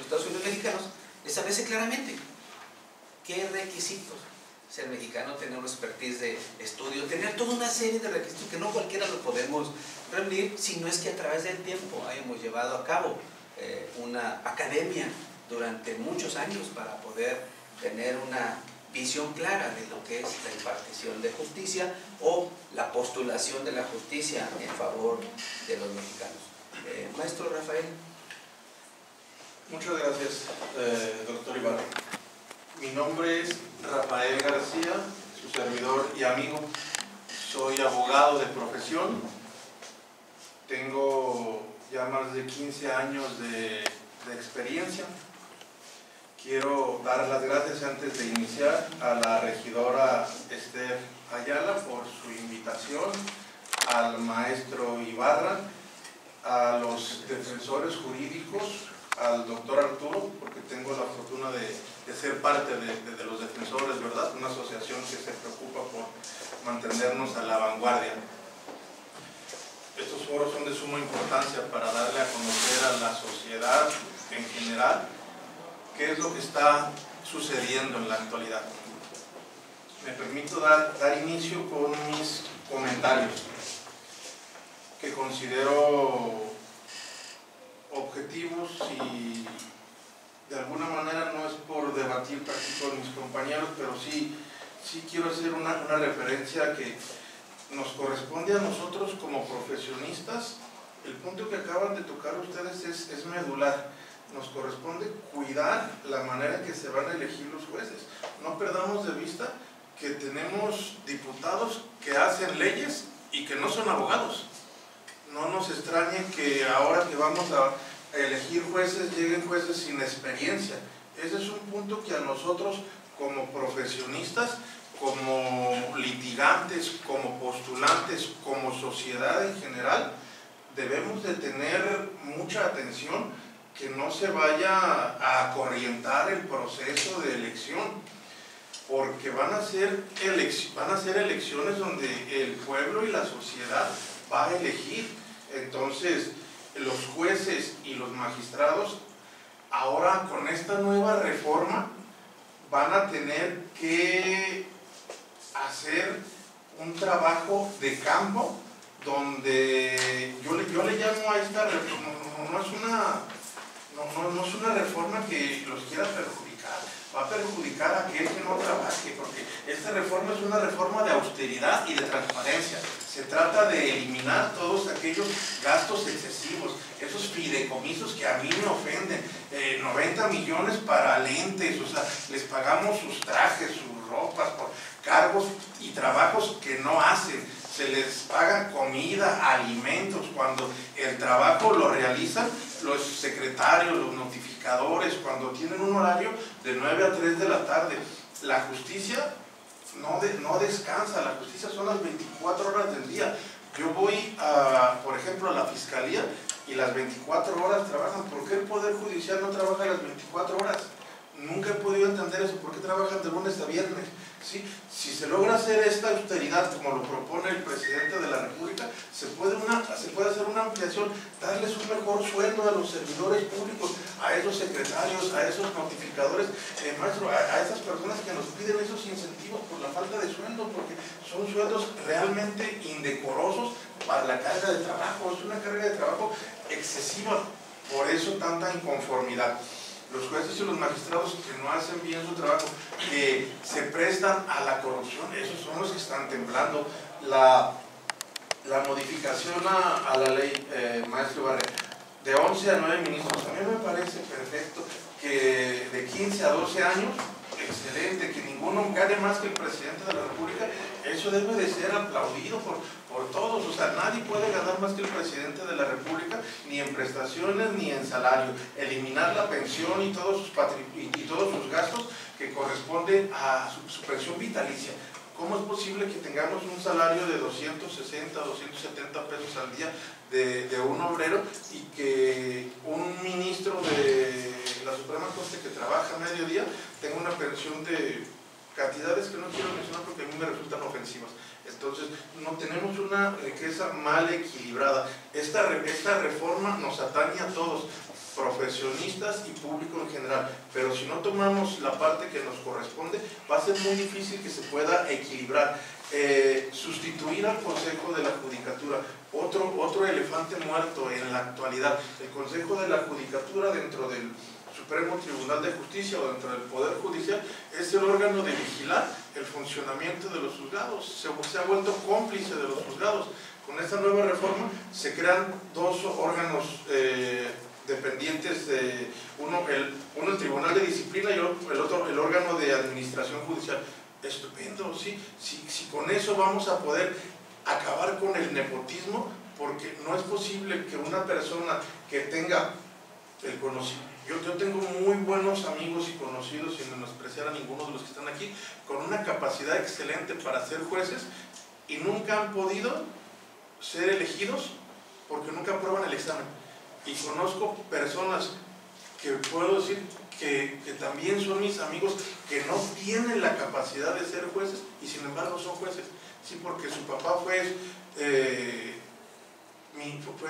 Estados Unidos, Mexicanos establece claramente qué requisitos ser mexicano, tener una expertise de estudio, tener toda una serie de requisitos que no cualquiera lo podemos reunir, sino es que a través del tiempo hayamos llevado a cabo eh, una academia durante muchos años para poder tener una visión clara de lo que es la impartición de justicia o la postulación de la justicia en favor de los mexicanos. Eh, maestro Rafael. Muchas gracias, eh, doctor Ibarra. Mi nombre es Rafael García, su servidor y amigo. Soy abogado de profesión, tengo ya más de 15 años de, de experiencia. Quiero dar las gracias antes de iniciar a la regidora Esther Ayala por su invitación, al maestro Ibarra, a los defensores jurídicos, al doctor Arturo, porque tengo la fortuna de, ser parte de los defensores, ¿verdad? Una asociación que se preocupa por mantenernos a la vanguardia. Estos foros son de suma importancia para darle a conocer a la sociedad en general qué es lo que está sucediendo en la actualidad. Me permito dar, dar inicio con mis comentarios que considero objetivos y de alguna manera no es por debatir aquí con mis compañeros, pero sí, sí quiero hacer una, una referencia que nos corresponde a nosotros como profesionistas. El punto que acaban de tocar ustedes es, es medular. Nos corresponde cuidar la manera en que se van a elegir los jueces. No perdamos de vista que tenemos diputados que hacen leyes y que no son abogados. No nos extrañe que ahora que vamos a elegir jueces lleguen jueces sin experiencia. Ese es un punto que a nosotros como profesionistas, como litigantes, como postulantes, como sociedad en general, debemos de tener mucha atención que no se vaya a corrientar el proceso de elección, porque van a ser, van a ser elecciones donde el pueblo y la sociedad va a elegir. Entonces, los jueces y los magistrados, ahora con esta nueva reforma, van a tener que hacer un trabajo de campo donde yo le, yo le llamo a esta reforma, no es una, no, no- no es una reforma que los quiera perjudicar, va a perjudicar a aquel que no trabaje, porque esta reforma es una reforma de austeridad y de transparencia. Se trata de eliminar todos aquellos gastos excesivos, esos fideicomisos que a mí me ofenden, eh, 90 millones para lentes, o sea, les pagamos sus trajes, sus ropas, por cargos y trabajos que no hacen. Se les paga comida, alimentos, cuando el trabajo lo realizan los secretarios, los notificadores, cuando tienen un horario de 9 a 3 de la tarde. La justicia no, de- no descansa, la justicia son las 24 horas del día. Yo voy, a, por ejemplo, a la fiscalía y las 24 horas trabajan. ¿Por qué el Poder Judicial no trabaja las 24 horas? Nunca he podido entender eso. ¿Por qué trabajan de lunes a viernes? ¿Sí? Si se logra hacer esta austeridad como lo propone el presidente de la República, se puede, una, se puede hacer una ampliación, darles un mejor sueldo a los servidores públicos, a esos secretarios, a esos notificadores, eh, maestro, a, a esas personas que nos piden esos incentivos por la falta de sueldo, porque son sueldos realmente indecorosos para la carga de trabajo, es una carga de trabajo excesiva, por eso tanta inconformidad los jueces y los magistrados que no hacen bien su trabajo, que se prestan a la corrupción, esos son los que están temblando. La, la modificación a, la ley, eh, maestro Barre, de 11 a 9 ministros, a mí me parece perfecto que de 15 a 12 años, excelente, que ninguno gane más que el presidente de la República, eso debe de ser aplaudido por, por todos, o sea, nadie puede ganar más que el presidente de la República, ni en prestaciones ni en salario. Eliminar la pensión y todos sus, y, y todos sus gastos que corresponden a su, pensión vitalicia. ¿Cómo es posible que tengamos un salario de 260, 270 pesos al día de, de un obrero y que un ministro de la Suprema Corte que trabaja medio día tenga una pensión de cantidades que no quiero mencionar porque a mí me resultan ofensivas? Entonces, no tenemos una riqueza mal equilibrada. Esta, esta reforma nos atañe a todos, profesionistas y público en general, pero si no tomamos la parte que nos corresponde, va a ser muy difícil que se pueda equilibrar. Eh, sustituir al Consejo de la Judicatura, otro, otro elefante muerto en la actualidad, el Consejo de la Judicatura dentro del Supremo Tribunal de Justicia o dentro del Poder Judicial es el órgano de vigilar el funcionamiento de los juzgados, se, ha vuelto cómplice de los juzgados. Con esta nueva reforma se crean dos órganos eh, dependientes, de uno el, uno Tribunal de Disciplina y el otro el órgano de Administración Judicial. Estupendo, sí, si con eso vamos a poder acabar con el nepotismo, porque no es posible que una persona que tenga el conocimiento, yo, yo tengo muy buenos amigos y conocidos, sin menospreciar a ninguno de los que están aquí, con una capacidad excelente para ser jueces y nunca han podido ser elegidos porque nunca aprueban el examen. Y conozco personas que puedo decir que, que, también son mis amigos que no tienen la capacidad de ser jueces y sin embargo son jueces. Sí, porque su papá fue, eh, fue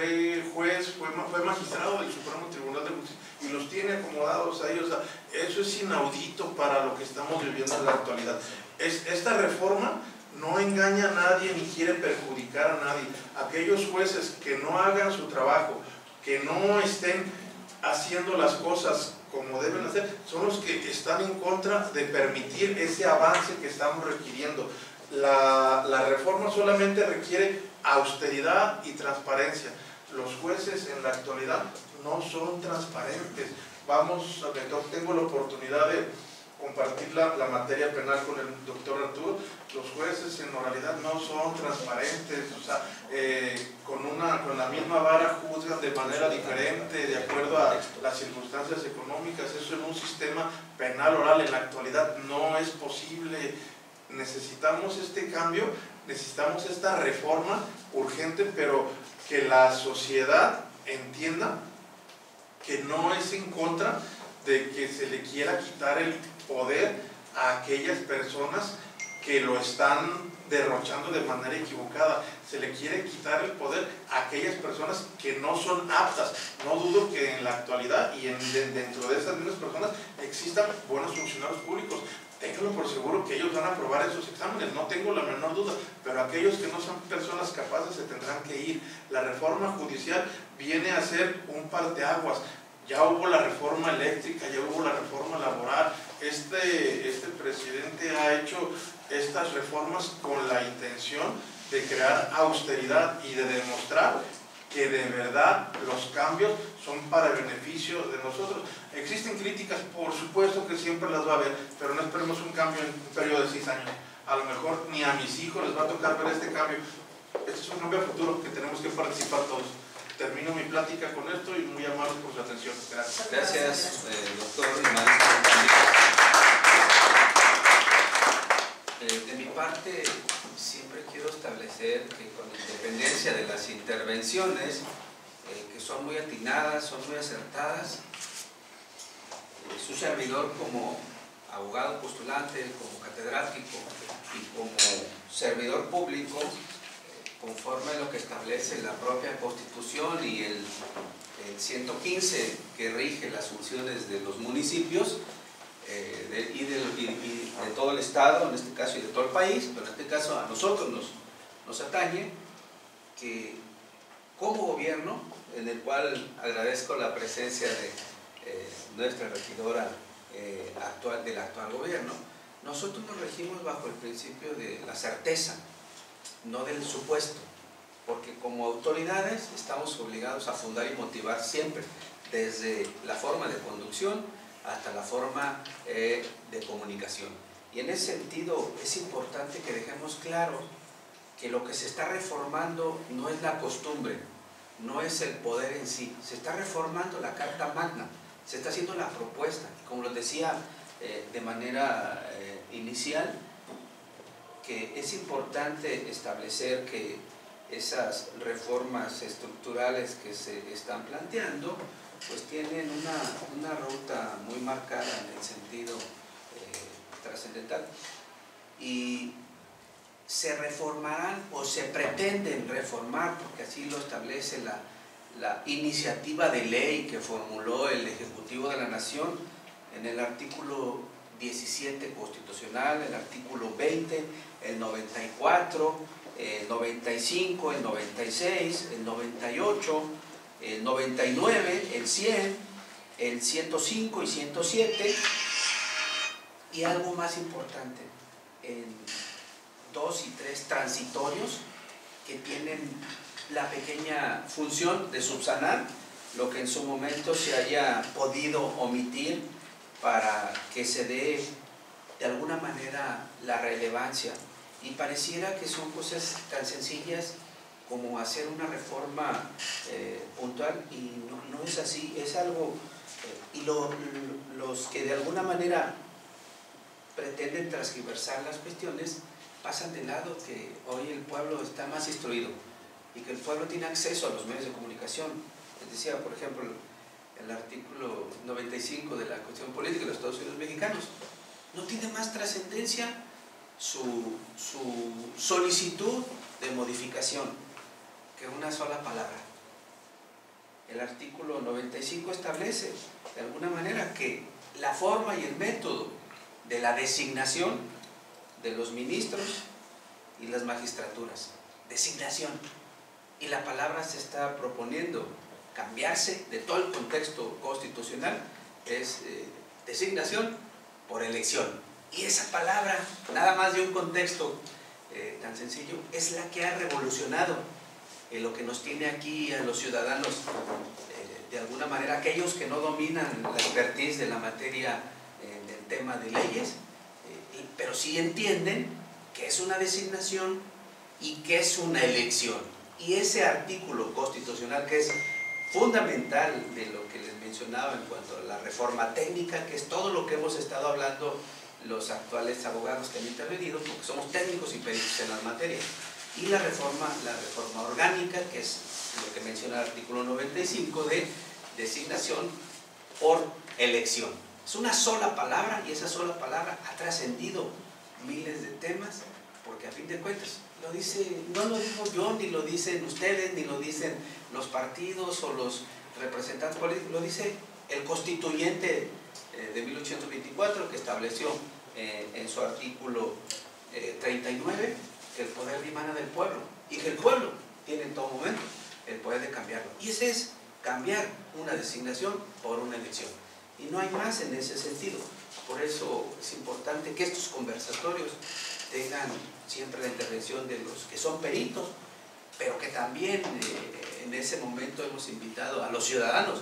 juez, fue, fue, magistrado del Supremo Tribunal de Justicia y los tiene acomodados ahí. O sea, eso es inaudito para lo que estamos viviendo en la actualidad. Es, esta reforma no engaña a nadie ni quiere perjudicar a nadie. Aquellos jueces que no hagan su trabajo, que no estén haciendo las cosas como deben hacer, son los que están en contra de permitir ese avance que estamos requiriendo. La, la reforma solamente requiere austeridad y transparencia. Los jueces en la actualidad no son transparentes. Vamos, tengo la oportunidad de compartir la, materia penal con el doctor Arturo, los jueces en realidad no son transparentes, o sea, eh, con, una, con la misma vara juzgan de manera diferente, de acuerdo a las circunstancias económicas, eso en un sistema penal oral en la actualidad no es posible, necesitamos este cambio, necesitamos esta reforma urgente, pero que la sociedad entienda que no es en contra de que se le quiera quitar el poder a aquellas personas que lo están derrochando de manera equivocada. Se le quiere quitar el poder a aquellas personas que no son aptas. No dudo que en la actualidad y en, de, dentro de esas mismas personas existan buenos funcionarios públicos. Ténganlo por seguro que ellos van a aprobar esos exámenes, no tengo la menor duda, pero aquellos que no son personas capaces se tendrán que ir. La reforma judicial viene a ser un parteaguas. Ya hubo la reforma eléctrica, ya hubo la reforma laboral, este, este presidente ha hecho estas reformas con la intención de crear austeridad y de demostrar que de verdad los cambios son para beneficio de nosotros. Existen críticas, por supuesto que siempre las va a haber, pero no esperemos un cambio en un periodo de seis años. A lo mejor ni a mis hijos les va a tocar ver este cambio. Este es un cambio futuro que tenemos que participar todos. Termino mi plática con esto y muy amables por su atención. Gracias. Gracias, eh, doctor y maestro. Eh, de mi parte, siempre quiero establecer que con independencia de las intervenciones, eh, que son muy atinadas, son muy acertadas, su servidor como abogado postulante, como catedrático y como servidor público, conforme a lo que establece la propia Constitución y el, el 115 que rige las funciones de los municipios eh, y, de, todo el Estado, en este caso, y de todo el país, pero en este caso a nosotros nos, nos atañe, que como gobierno, en el cual agradezco la presencia de eh, nuestra regidora eh, actual, del actual gobierno, nosotros nos regimos bajo el principio de la certeza, no del supuesto, porque como autoridades estamos obligados a fundar y motivar siempre, desde la forma de conducción hasta la forma eh, de comunicación. Y en ese sentido es importante que dejemos claro que lo que se está reformando no es la costumbre, no es el poder en sí, se está reformando la Carta Magna, se está haciendo la propuesta, como lo decía eh, de manera eh, inicial, que es importante establecer que esas reformas estructurales que se están planteando, pues tienen una, una ruta muy marcada en el sentido eh, trascendental. Y se reformarán o se pretenden reformar, porque así lo establece la, la iniciativa de ley que formuló el Ejecutivo de la Nación en el artículo 17 constitucional, el artículo 20, el 94, el 95, el 96, el 98, el 99, el 100, el 105 y 107 y algo más importante, el 2 y 3 transitorios que tienen la pequeña función de subsanar lo que en su momento se haya podido omitir para que se dé de alguna manera la relevancia. Y pareciera que son cosas tan sencillas como hacer una reforma eh, puntual y no, no, es así, es algo, eh, y lo, los que de alguna manera pretenden transgiversar las cuestiones pasan de lado que hoy el pueblo está más instruido y que el pueblo tiene acceso a los medios de comunicación. Les decía, por ejemplo, el artículo 95 de la Constitución Política de los Estados Unidos Mexicanos, no tiene más trascendencia su, su solicitud de modificación que una sola palabra. El artículo 95 establece de alguna manera que la forma y el método de la designación de los ministros y las magistraturas. Designación. Y la palabra se está proponiendo cambiarse de todo el contexto constitucional, es eh, designación por elección. Y esa palabra, nada más de un contexto eh, tan sencillo, es la que ha revolucionado lo que nos tiene aquí a los ciudadanos, eh, de alguna manera, aquellos que no dominan la expertise de la materia del tema de leyes, pero sí entienden que es una designación y que es una elección. Y ese artículo constitucional que es fundamental de lo que les mencionaba en cuanto a la reforma técnica, que es todo lo que hemos estado hablando los actuales abogados que han intervenido, porque somos técnicos y peritos en las materias. Y la reforma, la reforma orgánica, que es lo que menciona el artículo 95 de designación por elección. Es una sola palabra y esa sola palabra ha trascendido miles de temas, porque a fin de cuentas lo dice, no lo digo yo, ni lo dicen ustedes, ni lo dicen los partidos o los representantes políticos, lo dice el constituyente eh, de 1824 que estableció eh, en su artículo 39 eh, que el poder dimana del pueblo y que el pueblo tiene en todo momento el poder de cambiarlo. Y ese es cambiar una designación por una elección. Y no hay más en ese sentido. Por eso es importante que estos conversatorios tengan siempre la intervención de los que son peritos, pero que también eh, en ese momento hemos invitado a los ciudadanos,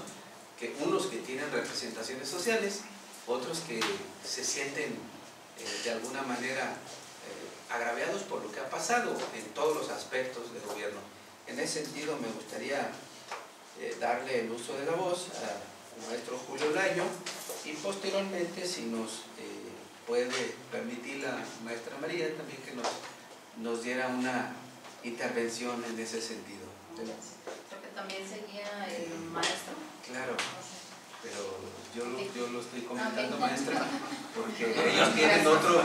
que unos que tienen representaciones sociales, otros que se sienten eh, de alguna manera eh, agraviados por lo que ha pasado en todos los aspectos del gobierno. En ese sentido me gustaría darle el uso de la voz al maestro Julio Layo y posteriormente si nos puede permitir la maestra María también que nos, nos diera una intervención en ese sentido. También seguía el maestro. Claro, pero yo lo, yo lo estoy comentando, maestra, porque ellos tienen otro,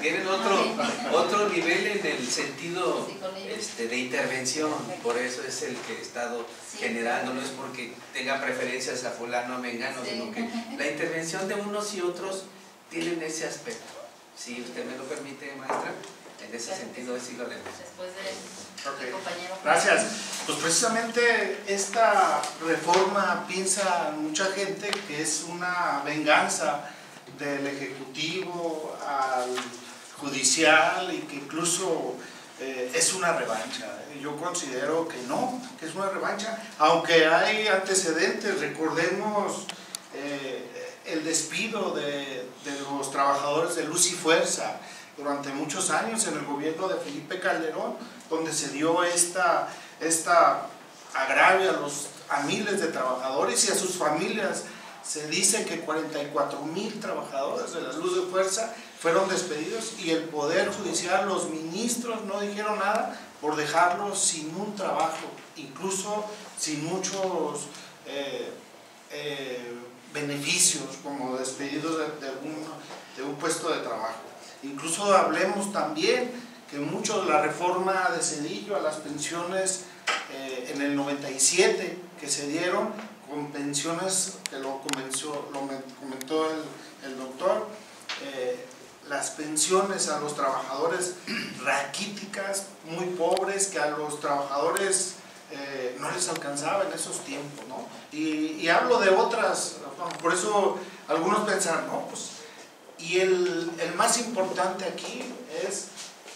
tienen otro, otro nivel en el sentido este, de intervención, por eso es el que he estado generando, no es porque tenga preferencias a fulano o mengano, sino que la intervención de unos y otros tienen ese aspecto. Si usted me lo permite, maestra, en ese sentido decirlo de Después de compañero. Gracias. Pues precisamente esta reforma piensa mucha gente que es una venganza del Ejecutivo al Judicial y que incluso eh, es una revancha. Yo considero que no, que es una revancha, aunque hay antecedentes, recordemos eh, el despido de, de los trabajadores de Luz y Fuerza durante muchos años en el gobierno de Felipe Calderón, donde se dio esta, esta agravio a, los, a miles de trabajadores y a sus familias. Se dice que 44 mil trabajadores de la luz de fuerza fueron despedidos y el Poder Judicial, los ministros no dijeron nada por dejarlos sin un trabajo, incluso sin muchos eh, eh, beneficios como despedidos de, un puesto de trabajo. Incluso hablemos también que mucho de la reforma de Cedillo a las pensiones eh, en el 97 que se dieron con pensiones que lo, comenzó, comentó el, doctor, eh, las pensiones a los trabajadores raquíticas, muy pobres, que a los trabajadores eh, no les alcanzaba en esos tiempos, ¿no? Y, hablo de otras, por eso algunos pensaron, no, pues, y el, el más importante aquí es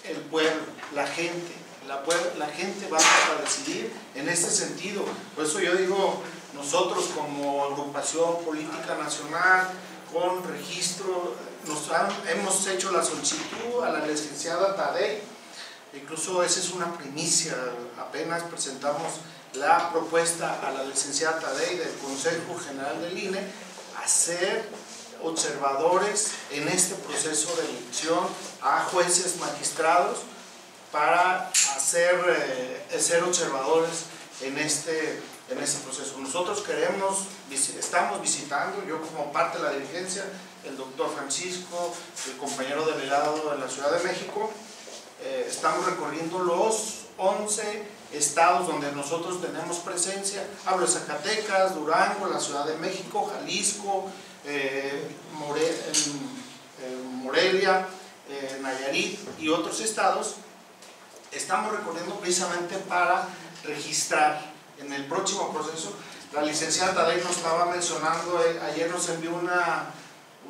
el pueblo, la gente. La, la gente va a decidir en este sentido. Por eso yo digo, nosotros como agrupación política nacional, con registro, nos hemos hecho la solicitud a la licenciada Tadei incluso esa es una primicia, apenas presentamos la propuesta a la licenciada Tadei del Consejo General del INE a ser observadores en este proceso de elección a jueces magistrados para hacer, eh, ser observadores en este, en este proceso. Nosotros queremos, estamos visitando, yo como parte de la dirigencia, el doctor Francisco, el compañero delegado de la Ciudad de México, eh, estamos recorriendo los 11 estados donde nosotros tenemos presencia, hablo de Zacatecas, Durango, la Ciudad de México, Jalisco, eh, Morelia, eh, Nayarit y otros estados, estamos recorriendo precisamente para registrar en el próximo proceso. La licenciada Tadei nos estaba mencionando, ayer nos envió una,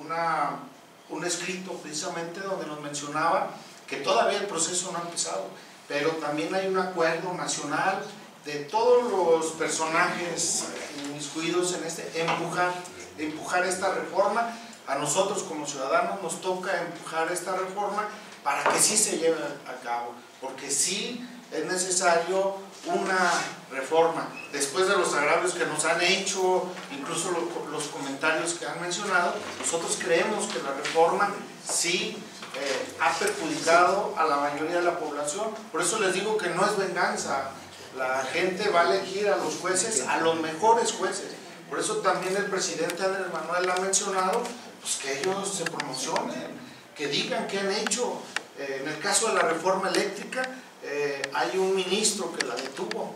una, un escrito precisamente donde nos mencionaba que todavía el proceso no ha empezado, pero también hay un acuerdo nacional de todos los personajes inmiscuidos en este, empujar, empujar esta reforma. A nosotros como ciudadanos nos toca empujar esta reforma para que sí se lleve a cabo, porque sí es necesario una reforma. Después de los agravios que nos han hecho, incluso los comentarios que han mencionado, nosotros creemos que la reforma sí eh, ha perjudicado a la mayoría de la población. Por eso les digo que no es venganza. La gente va a elegir a los jueces, a los mejores jueces. Por eso también el presidente Andrés Manuel ha mencionado pues, que ellos se promocionen, que digan qué han hecho. Eh, en el caso de la reforma eléctrica, eh, hay un ministro que la detuvo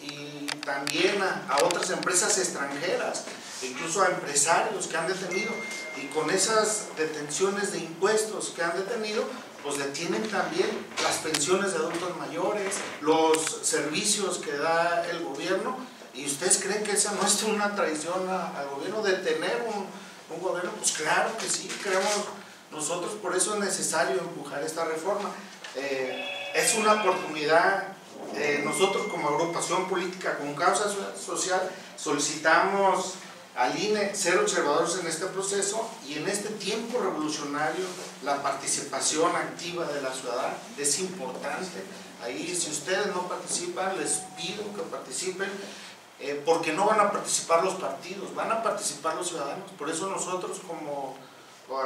y también a, otras empresas extranjeras, incluso a empresarios que han detenido y con esas detenciones de impuestos que han detenido, pues detienen también las pensiones de adultos mayores, los servicios que da el gobierno y ustedes creen que esa no es una traición al gobierno detener un, un gobierno, pues claro que sí, creemos nosotros, por eso es necesario empujar esta reforma. Eh, es una oportunidad, eh, nosotros como agrupación política con causa social solicitamos al INE ser observadores en este proceso y en este tiempo revolucionario la participación activa de la ciudad es importante. Ahí si ustedes no participan, les pido que participen eh, porque no van a participar los partidos, van a participar los ciudadanos. Por eso nosotros como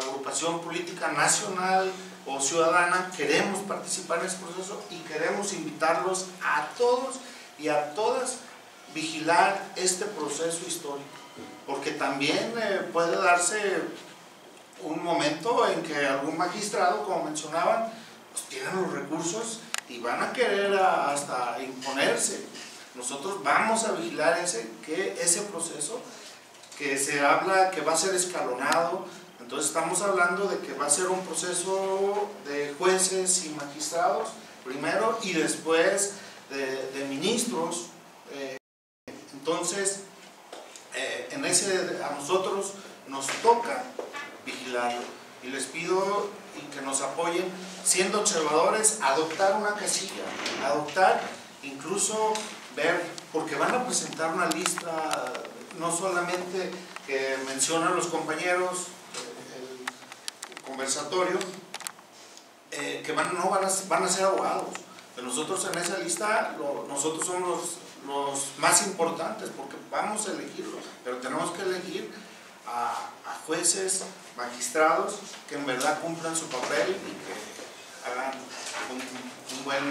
agrupación política nacional o ciudadana queremos participar en ese proceso y queremos invitarlos a todos y a todas vigilar este proceso histórico porque también eh, puede darse un momento en que algún magistrado, como mencionaban, pues tienen los recursos y van a querer hasta imponerse. Nosotros vamos a vigilar ese, que ese proceso que se habla que va a ser escalonado, entonces estamos hablando de que va a ser un proceso de jueces y magistrados primero y después de, ministros. Eh, entonces, eh, en ese, a nosotros nos toca vigilarlo y les pido que nos apoyen siendo observadores, adoptar una casilla, adoptar incluso ver, porque van a presentar una lista no solamente que mencionan los compañeros conversatorio eh, que van, no van a, van a ser abogados. nosotros en esa lista, nosotros somos los, más importantes porque vamos a elegirlos, pero tenemos que elegir a, jueces, magistrados que en verdad cumplan su papel y que hagan un, buen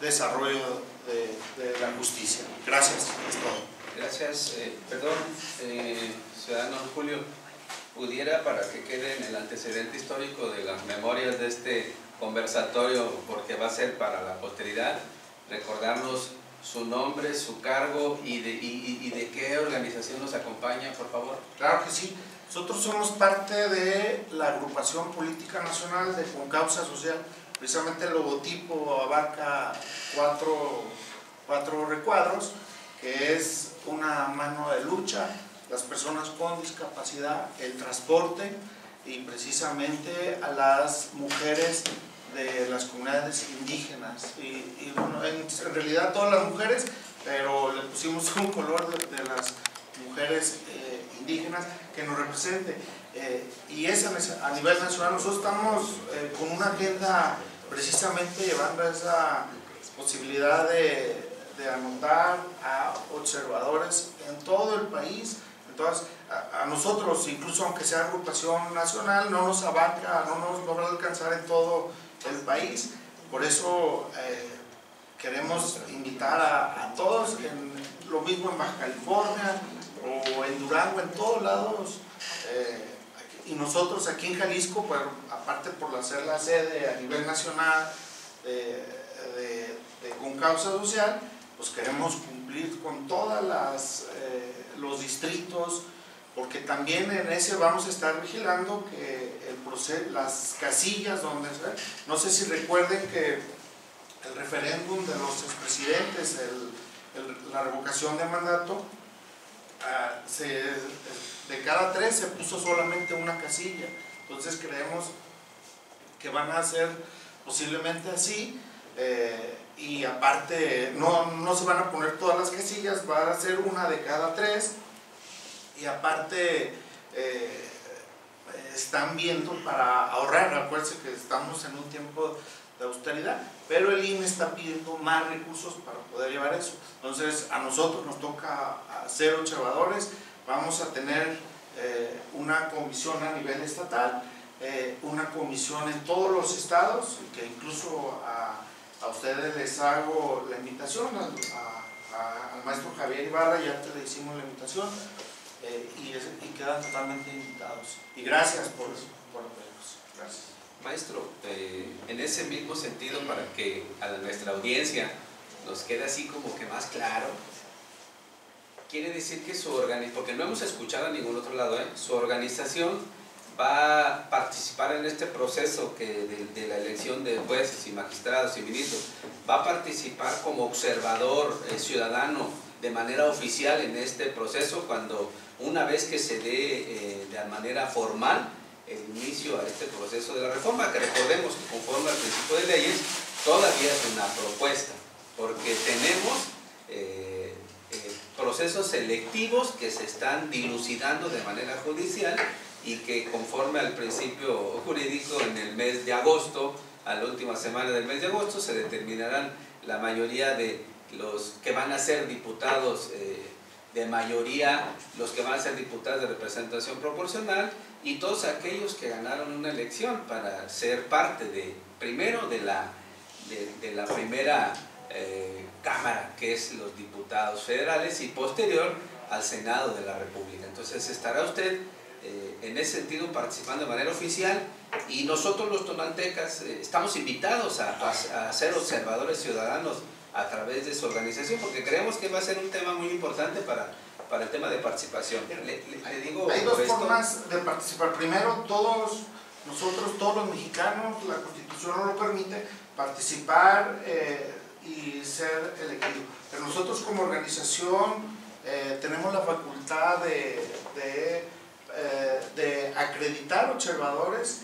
desarrollo de, la justicia. Gracias. Gracias. Eh, perdón, eh, ciudadano Julio pudiera, para que quede en el antecedente histórico de las memorias de este conversatorio, porque va a ser para la posteridad, recordarnos su nombre, su cargo y de, qué organización nos acompaña, por favor. Claro que sí. Nosotros somos parte de la agrupación política nacional de Concausa Social. Precisamente el logotipo abarca cuatro, cuatro recuadros, que es una mano de lucha, las personas con discapacidad, el transporte y precisamente a las mujeres de las comunidades indígenas. Y, bueno, en, realidad todas las mujeres, pero le pusimos un color de, las mujeres eh, indígenas que nos represente. Eh, y es a nivel nacional, nosotros estamos eh, con una agenda precisamente llevando esa posibilidad de, de anotar a observadores en todo el país. Entonces, a, a nosotros, incluso aunque sea agrupación nacional, no nos abarca, no nos logra alcanzar en todo el país. Por eso eh, queremos invitar a, a todos, en, lo mismo en Baja California o en Durango, en todos lados. eh, y nosotros aquí en Jalisco, pues, aparte por ser la sede a nivel nacional de, de- de- con causa social, pues queremos cumplir con todas las eh, los distritos, porque también en ese vamos a estar vigilando que el proceso, las casillas donde no sé si recuerden que el referéndum de los expresidentes, la revocación de mandato, ah, de cada tres se puso solamente una casilla. Entonces creemos que van a ser posiblemente así. eh, y aparte, no, no se van a poner todas las casillas, va a ser una de cada tres. Y aparte, eh, están viendo para ahorrar, acuérdense que estamos en un tiempo de austeridad, pero el INE está pidiendo más recursos para poder llevar eso. Entonces, a nosotros nos toca ser observadores, vamos a tener eh, una comisión a nivel estatal, eh, una comisión en todos los estados, que incluso a, a ustedes les hago la invitación, al maestro Javier Ibarra ya te le hicimos la invitación, eh, y, es- y quedan totalmente invitados. Y gracias por, por apoyarnos. Gracias. Maestro, eh, en ese mismo sentido, para que a nuestra audiencia nos quede así como que más claro, quiere decir que su organización, porque no hemos escuchado a ningún otro lado, ¿eh? su organización va a participar en este proceso que de, de la elección de jueces y magistrados y ministros, va a participar como observador eh, ciudadano de manera oficial en este proceso cuando una vez que se dé eh, de manera formal el inicio a este proceso de la reforma, que recordemos que conforme al principio de leyes todavía es una propuesta, porque tenemos eh, eh, procesos selectivos que se están dilucidando de manera judicial y que conforme al principio jurídico en el mes de agosto, a la última semana del mes de agosto, se determinarán la mayoría de los que van a ser diputados eh, de mayoría, los que van a ser diputados de representación proporcional y todos aquellos que ganaron una elección para ser parte de, primero, de la, de, la primera eh, Cámara, que es los diputados federales, y posterior al Senado de la República. Entonces estará usted eh, en ese sentido participando de manera oficial y nosotros los tonaltecas estamos invitados a- a ser observadores ciudadanos a través de su organización porque creemos que va a ser un tema muy importante para, para el tema de participación. Le, le- le digo Hay dos esto, formas de participar. Primero, todos nosotros, todos los mexicanos, la constitución no lo permite, participar eh, y ser elegido. Pero nosotros como organización eh, tenemos la facultad de, de, eh, de acreditar observadores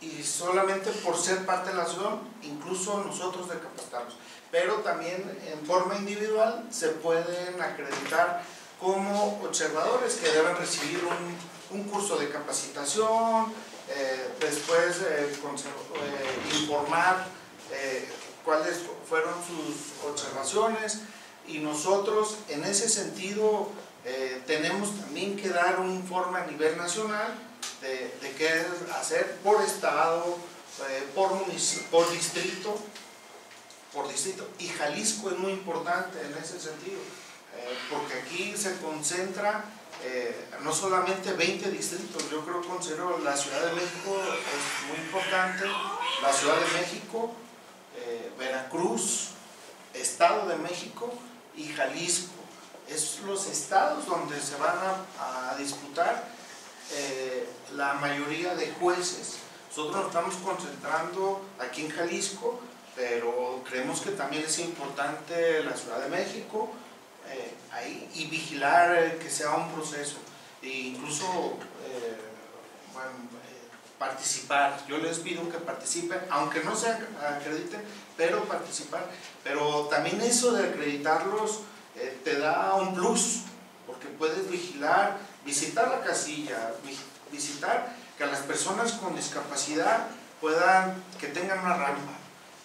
y solamente por ser parte de la asociación, incluso nosotros de capacitarlos. Pero también en forma individual se pueden acreditar como observadores que deben recibir un, un curso de capacitación, eh, después eh, eh, informar cuáles fueron sus observaciones. Y nosotros en ese sentido tenemos también que dar un informe a nivel nacional de, qué hacer por estado, por, por distrito, por distrito. Y Jalisco es muy importante en ese sentido, eh, porque aquí se concentra eh, no solamente 20 distritos, yo creo considero la Ciudad de México es muy importante, la Ciudad de México, eh, Veracruz, Estado de México y Jalisco. Es los estados donde se van a, a disputar la mayoría de jueces. Nosotros nos estamos concentrando aquí en Jalisco, pero creemos que también es importante la Ciudad de México eh, ahí, y vigilar eh, que sea un proceso e incluso eh, bueno, participar. Yo les pido que participen, aunque no se acrediten, pero participar. Pero también eso de acreditarlos te da un plus, porque puedes vigilar, visitar la casilla, vi- visitar que las personas con discapacidad puedan, que tengan una rampa,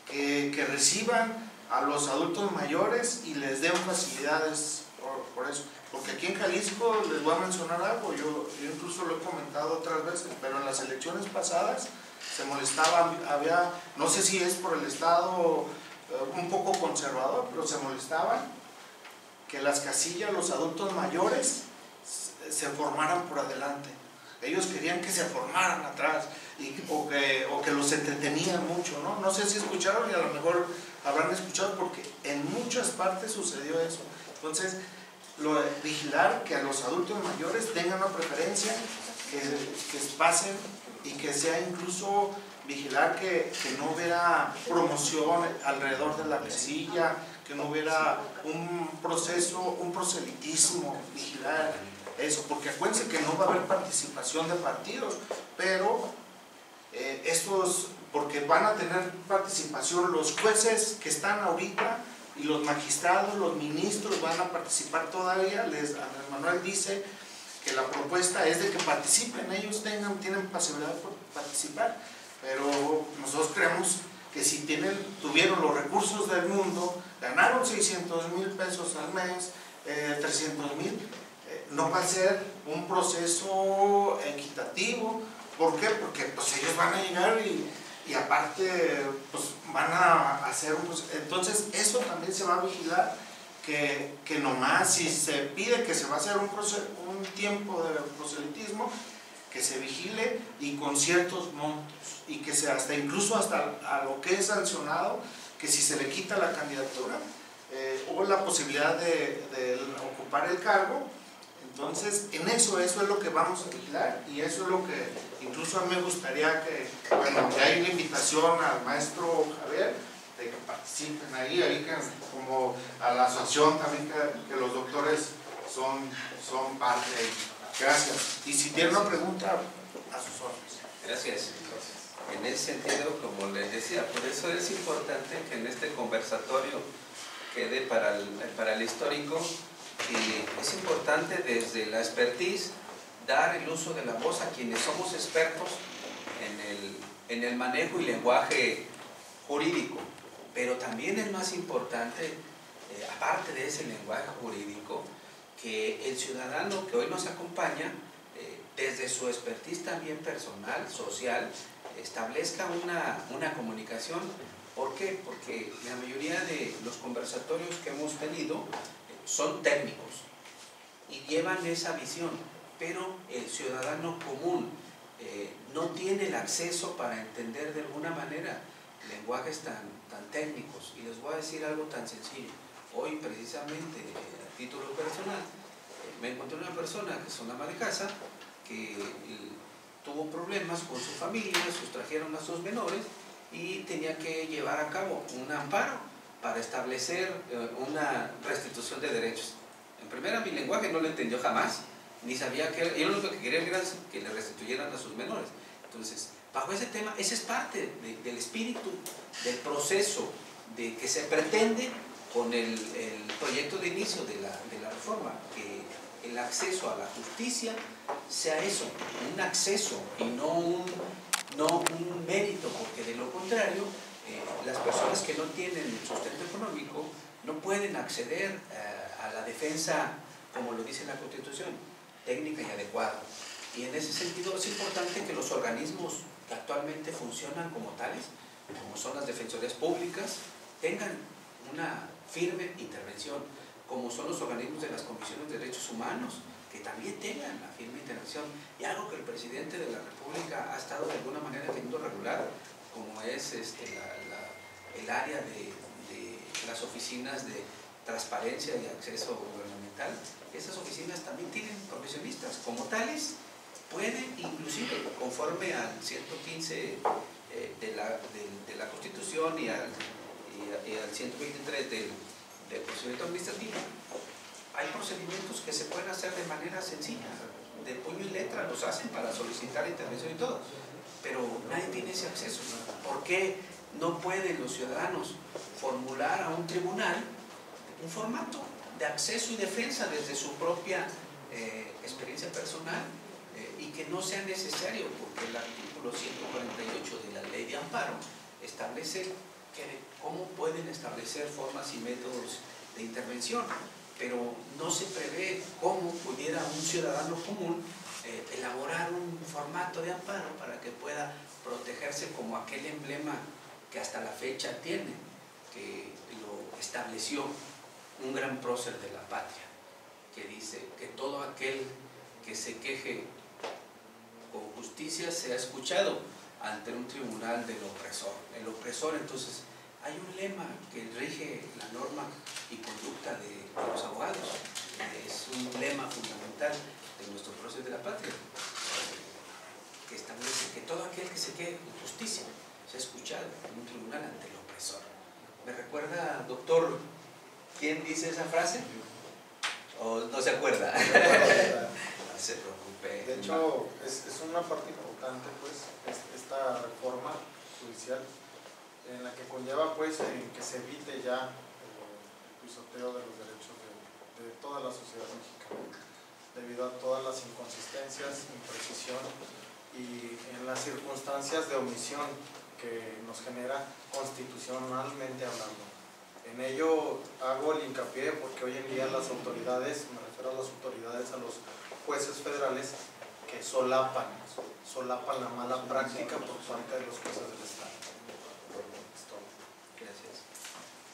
que, que reciban a los adultos mayores y les den facilidades por, por eso. Porque aquí en Jalisco les voy a mencionar algo, yo, yo incluso lo he comentado otras veces, pero en las elecciones pasadas se molestaba, había, no sé si es por el estado eh, un poco conservador, pero se molestaban que las casillas, los adultos mayores, se- formaran por adelante. Ellos querían que se formaran atrás o, que, o que los entretenían mucho, ¿no? No sé si escucharon y a lo mejor habrán escuchado porque en muchas partes sucedió eso. Entonces, vigilar que a los adultos mayores tengan una preferencia, que, que pasen y que sea incluso vigilar que, que no hubiera promoción alrededor de la casilla, que no hubiera un proceso, un proselitismo, vigilar eso, porque acuérdense que no va a haber participación de partidos, pero eh, estos, porque van a tener participación los jueces que están ahorita y los magistrados, los ministros van a participar todavía, les, Andrés Manuel dice que la propuesta es de que participen, ellos tengan, tienen posibilidad de participar, pero nosotros creemos que si tienen, tuvieron los recursos del mundo, ganaron 600 mil pesos al mes, eh, 300 mil, eh, no va a ser un proceso equitativo. ¿Por qué? Porque pues ellos van a llegar y, y aparte pues van a hacer proceso. Entonces eso también se va a vigilar que, que nomás si se pide que se va a hacer un, un tiempo de proselitismo, que se vigile y con ciertos montos y que se hasta incluso hasta a lo que es sancionado, que si se le quita la candidatura eh, o la posibilidad de ocupar el cargo, entonces en eso, eso es lo que vamos a vigilar y eso es lo que incluso a mí me gustaría que, bueno, que hay una invitación al maestro Javier de que participen ahí, ahí que, como a la asociación también que, los doctores son, son parte. Gracias. Y si tiene una pregunta, a sus órdenes. Gracias. En ese sentido, como les decía, por eso es importante que en este conversatorio quede para el, para el histórico y es importante desde la expertise dar el uso de la voz a quienes somos expertos en el, en el manejo y lenguaje jurídico. Pero también es más importante, eh, aparte de ese lenguaje jurídico, que el ciudadano que hoy nos acompaña, eh, desde su expertise también personal, social, establezca una, una comunicación. ¿Por qué? Porque la mayoría de los conversatorios que hemos tenido eh, son técnicos y llevan esa visión, pero el ciudadano común eh, no tiene el acceso para entender de alguna manera lenguajes tan, tan técnicos. Y les voy a decir algo tan sencillo. Hoy precisamente, eh, a título personal, eh, me encontré una persona que es una ama de casa que tuvo problemas con su familia, sustrajeron a sus menores y tenía que llevar a cabo un amparo para establecer una restitución de derechos. En primera, mi lenguaje no lo entendió jamás, ni sabía que era, yo lo único que quería era que le restituyeran a sus menores. Entonces, bajo ese tema, ese es parte de- del espíritu, del proceso de que se pretende con el, el proyecto de inicio de la, de la reforma, que el acceso a la justicia sea eso, un acceso y no un, no un mérito, porque de lo contrario, eh, las personas que no tienen sustento económico no pueden acceder eh, a la defensa, como lo dice la Constitución, técnica y adecuada. Y en ese sentido es importante que los organismos que actualmente funcionan como tales, como son las defensorías públicas, tengan una firme intervención, como son los organismos de las comisiones de derechos humanos, que también tengan la firme intervención. Y algo que el presidente de la República ha estado de alguna manera queriendo regular, como es este, el área de las oficinas de transparencia y acceso gubernamental, esas oficinas también tienen profesionistas como tales, pueden inclusive, conforme al 115 eh, de, la, de- la Constitución y al, y al 123 del, del procedimiento administrativo, hay procedimientos que se pueden hacer de manera sencilla, de puño y letra, los hacen para solicitar intervención y todo, pero nadie tiene ese acceso. ¿Por qué no pueden los ciudadanos formular a un tribunal un formato de acceso y defensa desde su propia eh, experiencia personal eh, y que no sea necesario, porque el artículo 148 de la ley de amparo establece cómo pueden establecer formas y métodos de intervención, pero no se prevé cómo pudiera un ciudadano común eh, elaborar un formato de amparo para que pueda protegerse como aquel emblema que hasta la fecha tiene, que lo estableció un gran prócer de la patria, que dice que todo aquel que se queje con justicia sea escuchado ante un tribunal del opresor. El opresor entonces hay un lema que rige la norma y conducta de, los abogados. Es un lema fundamental de nuestro proceso de la patria, que establece que todo aquel que se quede con justicia sea escuchado en un tribunal ante el opresor. ¿Me recuerda, doctor, quién dice esa frase? ¿O no se acuerda? no se preocupe. De hecho, es, es una parte importante, pues, esta reforma judicial en la que conlleva pues en que se evite ya el pisoteo de los derechos de, toda la sociedad mexicana debido a todas las inconsistencias, imprecisión y en las circunstancias de omisión que nos genera constitucionalmente hablando. En ello hago el hincapié porque hoy en día las autoridades, me refiero a las autoridades, a los jueces federales, que solapan, solapan la mala práctica por parte de los jueces del Estado.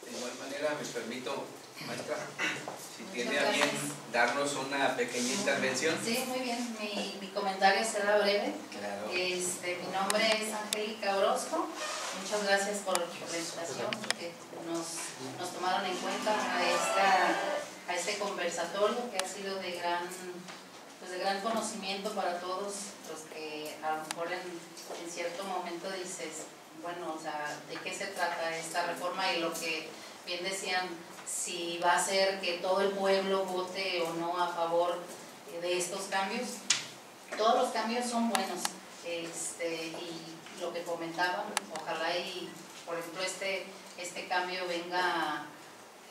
De igual manera me permito, maestra, si tiene a bien darnos una pequeña intervención. Sí, muy bien. Mi, mi comentario será breve. Claro. Este, mi nombre es Angélica Orozco. Muchas gracias por la invitación, porque nos, nos tomaron en cuenta a, esta, a este conversatorio que ha sido de gran, pues de gran conocimiento para todos los que a lo mejor en, cierto momento dices, bueno, o sea, de qué se trata esta reforma y lo que bien decían, si va a ser que todo el pueblo vote o no a favor de estos cambios. Todos los cambios son buenos este, y lo que comentaban, ojalá y, por ejemplo, este, este cambio venga,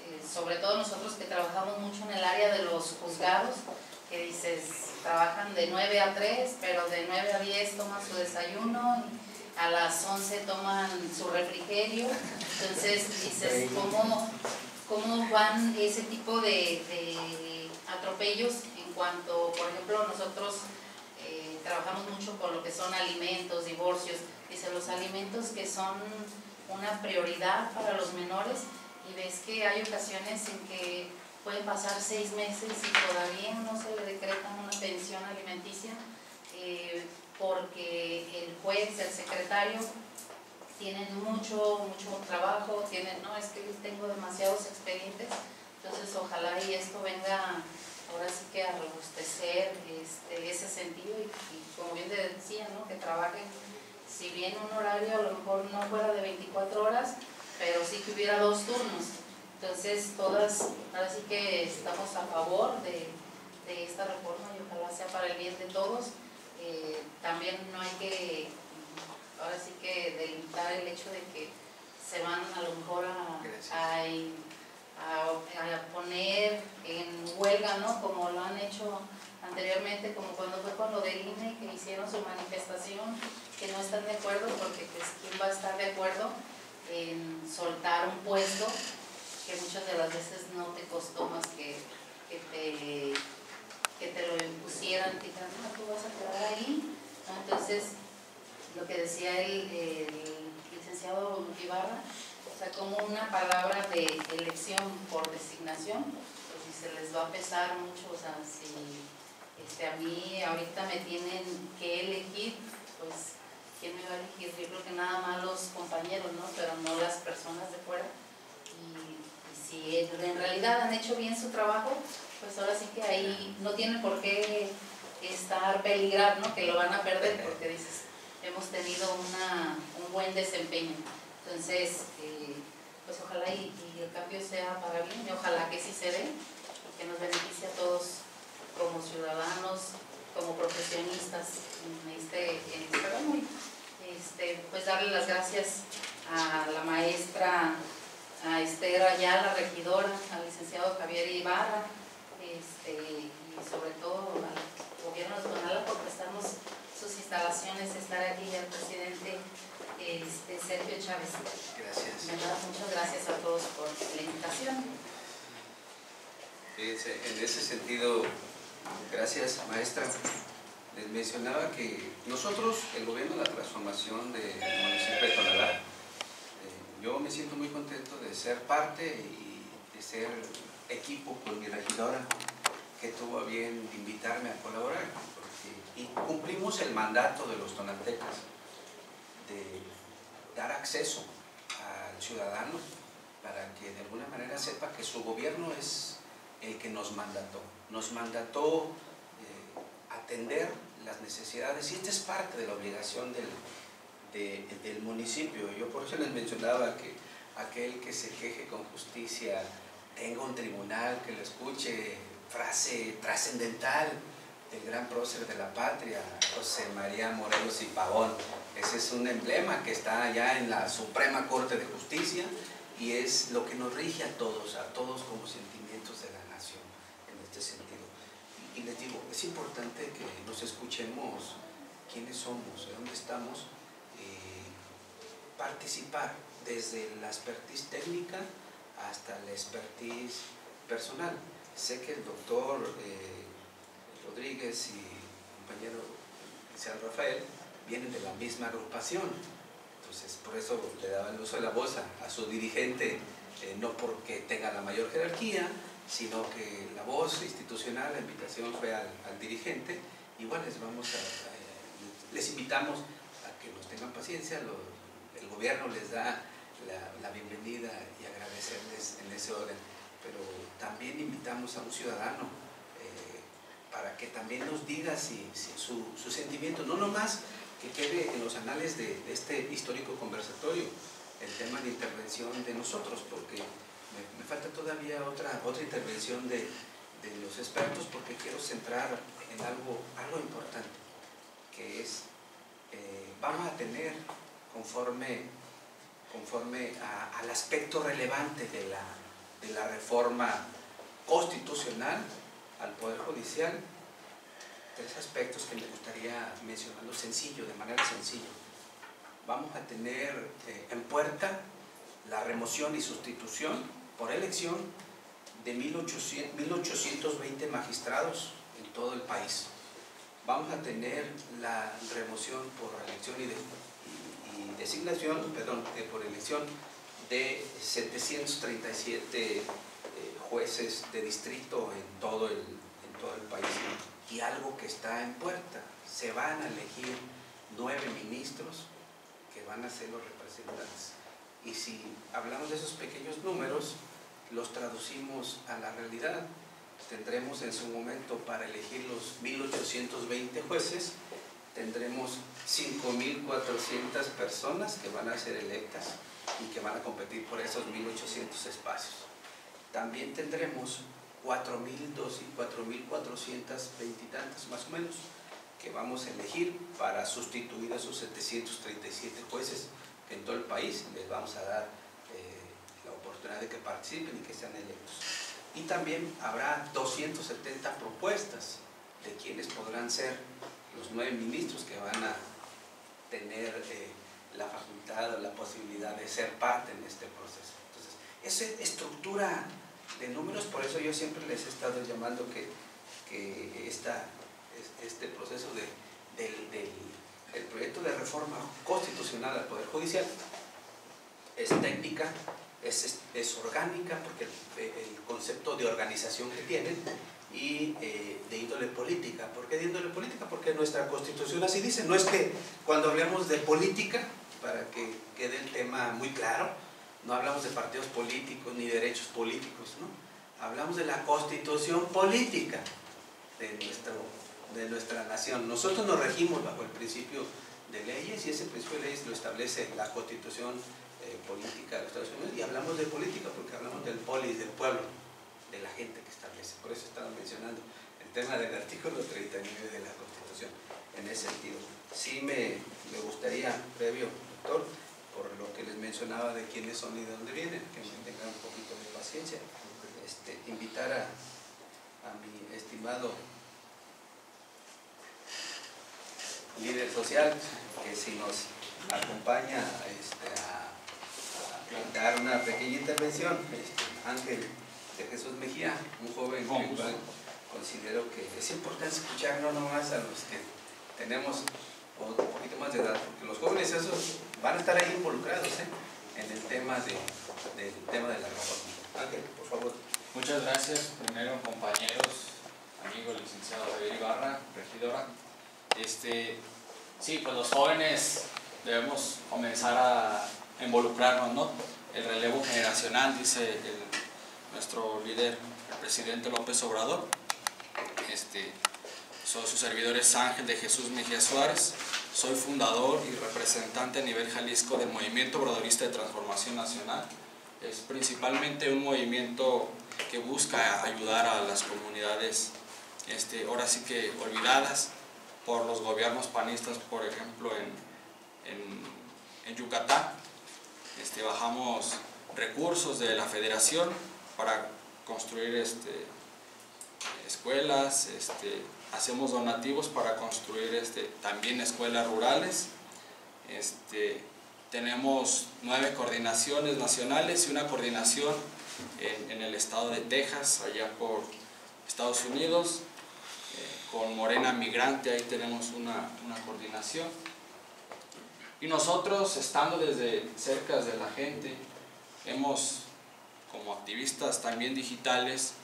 eh, sobre todo nosotros que trabajamos mucho en el área de los juzgados, que dices, trabajan de 9 a 3, pero de 9 a 10 toman su desayuno a las 11 toman su refrigerio, entonces dices, ¿cómo, cómo van ese tipo de, atropellos en cuanto, por ejemplo, nosotros eh, trabajamos mucho con lo que son alimentos, divorcios, dice los alimentos que son una prioridad para los menores y ves que hay ocasiones en que pueden pasar seis meses y todavía no se le decreta una pensión alimenticia. Eh, porque el juez, el secretario, tienen mucho, mucho trabajo, tienen, no, es que tengo demasiados expedientes, entonces ojalá y esto venga ahora sí que a robustecer este, ese sentido y, como bien te decía, ¿no? que trabajen, si bien un horario a lo mejor no fuera de 24 horas, pero sí que hubiera dos turnos. Entonces todas, ahora sí que estamos a favor de, de esta reforma y ojalá sea para el bien de todos. Eh, también no hay que, ahora sí que delimitar el hecho de que se van a lo mejor a, a, poner en huelga, ¿no? Como lo han hecho anteriormente, como cuando fue con lo del INE, que hicieron su manifestación, que no están de acuerdo, porque pues quién va a estar de acuerdo en soltar un puesto que muchas de las veces no te costó más que, que te que te lo impusieran, te no, tú vas a quedar ahí. Entonces, lo que decía el, licenciado Ibarra, o sea, como una palabra de elección por designación, pues si se les va a pesar mucho, o sea, si este, a mí ahorita me tienen que elegir, pues, ¿quién me va a elegir? Yo creo que nada más los compañeros, ¿no? Pero no las personas de fuera. Y, si en realidad han hecho bien su trabajo, pues ahora sí que ahí no tiene por qué estar peligrar, ¿no? Que lo van a perder porque dices, hemos tenido una, un buen desempeño. Entonces, eh, pues ojalá y, el cambio sea para bien y ojalá que sí se dé que nos beneficie a todos como ciudadanos, como profesionistas en este, en este, este pues darle las gracias a la maestra a Esther Ayala, regidora, al licenciado Javier Ibarra, este, y sobre todo al gobierno de Tonala por prestarnos sus instalaciones, estar aquí, el presidente este, Sergio Chávez. Gracias. muchas gracias a todos por la invitación. en ese sentido, gracias maestra. Les mencionaba que nosotros, el gobierno de la transformación del municipio de Tonalá, eh, yo me siento muy contento de ser parte y de ser equipo con mi regidora que tuvo a bien invitarme a colaborar y cumplimos el mandato de los tonaltecas de dar acceso al ciudadano para que de alguna manera sepa que su gobierno es el que nos mandató. Nos mandató eh, atender las necesidades y esta es parte de la obligación del, del municipio. Yo por eso les mencionaba que aquel que se queje con justicia tenga un tribunal que lo escuche, frase trascendental del gran prócer de la patria, José María Morelos y Pavón. Ese es un emblema que está allá en la Suprema Corte de Justicia y es lo que nos rige a todos, a todos como sentimientos de la nación en este sentido. Y les digo, es importante que nos escuchemos quiénes somos, de dónde estamos, eh, participar desde la expertise técnica hasta la expertise personal. Sé que el doctor eh, Rodríguez y el compañero San Rafael vienen de la misma agrupación, entonces por eso le daba el uso de la voz a, su dirigente, eh, no porque tenga la mayor jerarquía, sino que la voz institucional, la invitación fue al, dirigente, igual les vamos a, les invitamos a que nos tengan paciencia, el gobierno les da la, bienvenida y agradecerles en ese orden, pero también invitamos a un ciudadano eh, para que también nos diga si, su, sentimiento, no nomás que quede en los anales de, este histórico conversatorio, el tema de intervención de nosotros, porque me, falta todavía otra, otra intervención de, los expertos, porque quiero centrar en algo, algo importante, que es, eh, vamos a tener, conforme conforme al aspecto relevante de la, de la reforma constitucional al Poder Judicial, tres aspectos que me gustaría mencionarlo sencillo, de manera sencilla. Vamos a tener eh, en puerta la remoción y sustitución por elección de 1800, 1820 magistrados en todo el país. Vamos a tener la remoción por elección y de, designación, perdón, por elección de 737 eh, jueces de distrito en todo, el, en todo el país. Y algo que está en puerta, se van a elegir nueve ministros que van a ser los representantes. Y si hablamos de esos pequeños números, los traducimos a la realidad, tendremos en su momento para elegir los 1820 jueces tendremos 5.400 personas que van a ser electas y que van a competir por esos 1.800 espacios. También tendremos 4.400 veintitantos más o menos que vamos a elegir para sustituir a esos 737 jueces que en todo el país les vamos a dar oportunidad de que participen y que sean electos. Y también habrá 270 propuestas de quienes podrán ser los nueve ministros que van a tener eh, la facultad o la posibilidad de ser parte en este proceso. Entonces, esa estructura de números, por eso yo siempre les he estado llamando que, que esta, este proceso de, del, del, proyecto de reforma constitucional al Poder Judicial es técnica, es, es, orgánica, porque el, concepto de organización que tienen y eh, de índole política. ¿Por qué de índole política? Porque nuestra constitución así dice. No es que cuando hablemos de política, para que quede el tema muy claro, no hablamos de partidos políticos ni derechos políticos, ¿no? Hablamos de la constitución política de, nuestro, de nuestra nación. Nosotros nos regimos bajo el principio de leyes y ese principio de leyes lo establece la constitución política de los Estados Unidos y hablamos de política porque hablamos del polis, del pueblo de la gente que establece. Por eso estaba mencionando el tema del artículo 39 de la Constitución. En ese sentido, sí me, me gustaría, previo, doctor, por lo que les mencionaba de quiénes son y de dónde vienen, que me tengan un poquito de paciencia, este, invitar a, mi estimado líder social que si nos acompaña este, a, dar una pequeña intervención, este, Ángel de Jesús Mejía, un joven que considero que es importante escuchar no nomás a los que tenemos un poquito más de edad, porque los jóvenes esos van a estar ahí involucrados ¿eh? en el tema, de, del tema de la reforma. Ángel, por favor. Muchas gracias, primero compañeros, amigo licenciado Javier Ibarra, regidora. Este, sí, pues los jóvenes debemos comenzar a involucrarnos, ¿no? El relevo generacional, dice nuestro líder, el presidente López Obrador. Este, soy su servidor es Ángel de Jesús Mejía Suárez. Soy fundador y representante a nivel Jalisco del Movimiento Obradorista de Transformación Nacional. Es principalmente un movimiento que busca ayudar a las comunidades, este, ahora sí que olvidadas por los gobiernos panistas, por ejemplo en, en, Yucatán. Este, bajamos recursos de la federación para construir este, escuelas, este, hacemos donativos para construir también escuelas rurales. Tenemos nueve coordinaciones nacionales y una coordinación en, el estado de Texas, allá por Estados Unidos. Eh, con Morena Migrante, ahí tenemos una coordinación. Y nosotros, estando desde cerca de la gente, hemos, como activistas también digitales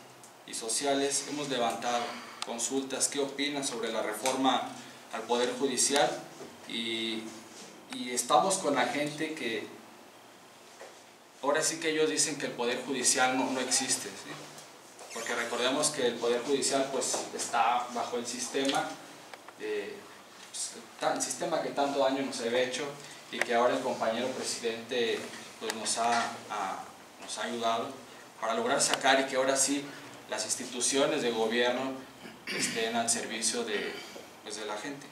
y sociales, hemos levantado consultas, qué opinan sobre la reforma al Poder Judicial y, y estamos con la gente que ahora sí que ellos dicen que el Poder Judicial no, no existe, porque recordemos que el Poder Judicial pues está bajo el sistema, de, el sistema que tanto daño nos ha hecho y que ahora el compañero presidente pues, nos, ha, nos ha ayudado para lograr sacar y que ahora sí las instituciones de gobierno estén al servicio de, pues, de la gente.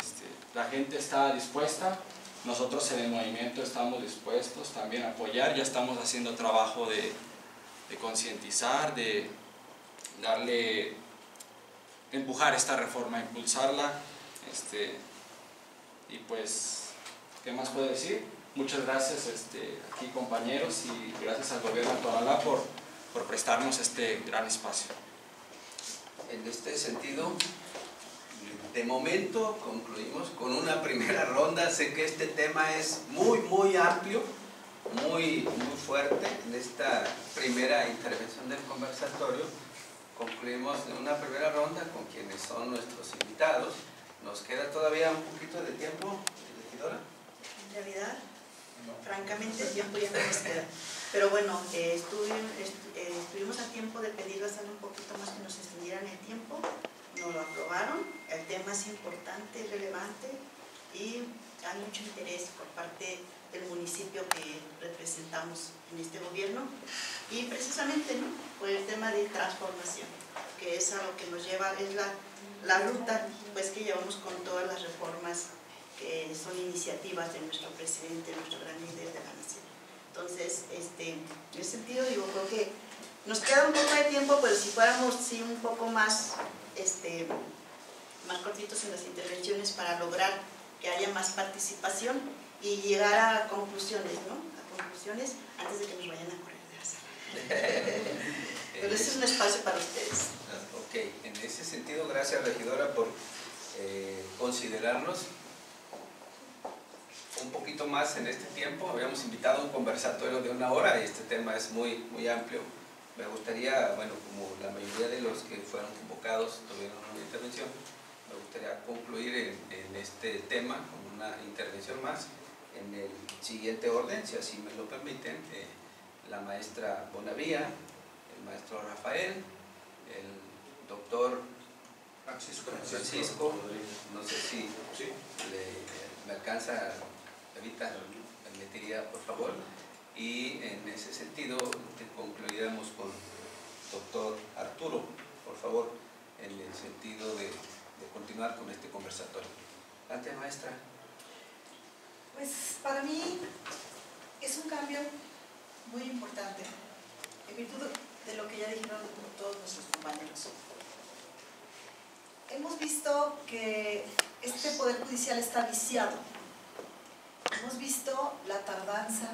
Este, la gente está dispuesta, nosotros en el movimiento estamos dispuestos también a apoyar, ya estamos haciendo trabajo de, de concientizar, de darle, empujar esta reforma, impulsarla, este, y pues, ¿qué más puedo decir? Muchas gracias este, aquí compañeros y gracias al gobierno Tonalá por, por prestarnos este gran espacio en este sentido, de momento concluimos con una primera ronda. Sé que este tema es muy, muy amplio, muy, muy fuerte. En esta primera intervención del conversatorio, concluimos en una primera ronda con quienes son nuestros invitados. Nos queda todavía un poquito de tiempo, regidora. En realidad, francamente, el tiempo ya no nos queda. Pero bueno, eh, eh, estuvimos a tiempo de pedirles un poquito más que nos extendieran el tiempo, nos lo aprobaron, el tema es importante, relevante y hay mucho interés por parte del municipio que representamos en este gobierno y precisamente ¿no? por el tema de transformación, que es a lo que nos lleva, es la, la ruta pues, que llevamos con todas las reformas que son iniciativas de nuestro presidente, nuestro gran líder de la nación. Entonces, este, en ese sentido, digo, creo que nos queda un poco de tiempo, pero si fuéramos sí, un poco más, este, más cortitos en las intervenciones para lograr que haya más participación y llegar a conclusiones, ¿no? A conclusiones antes de que nos vayan a correr de la sala. pero ese es un espacio para ustedes. Ok, en ese sentido, gracias regidora por eh, considerarnos un poquito más en este tiempo. Habíamos invitado un conversatorio de una hora y este tema es muy, muy amplio. Me gustaría, bueno, como la mayoría de los que fueron convocados tuvieron una intervención, me gustaría concluir en, este tema con una intervención más en el siguiente orden, si así me lo permiten. Eh, la maestra Bonavía, maestro Rafael, el doctor Francisco, Francisco no sé si me alcanza Evita, permitiría, por favor. Y en ese sentido concluiríamos con doctor Arturo, por favor, en el sentido de, continuar con este conversatorio. Adelante, maestra. Pues para mí es un cambio muy importante, en virtud de lo que ya dijeron todos nuestros compañeros. Hemos visto que este Poder Judicial está viciado hemos visto la tardanza,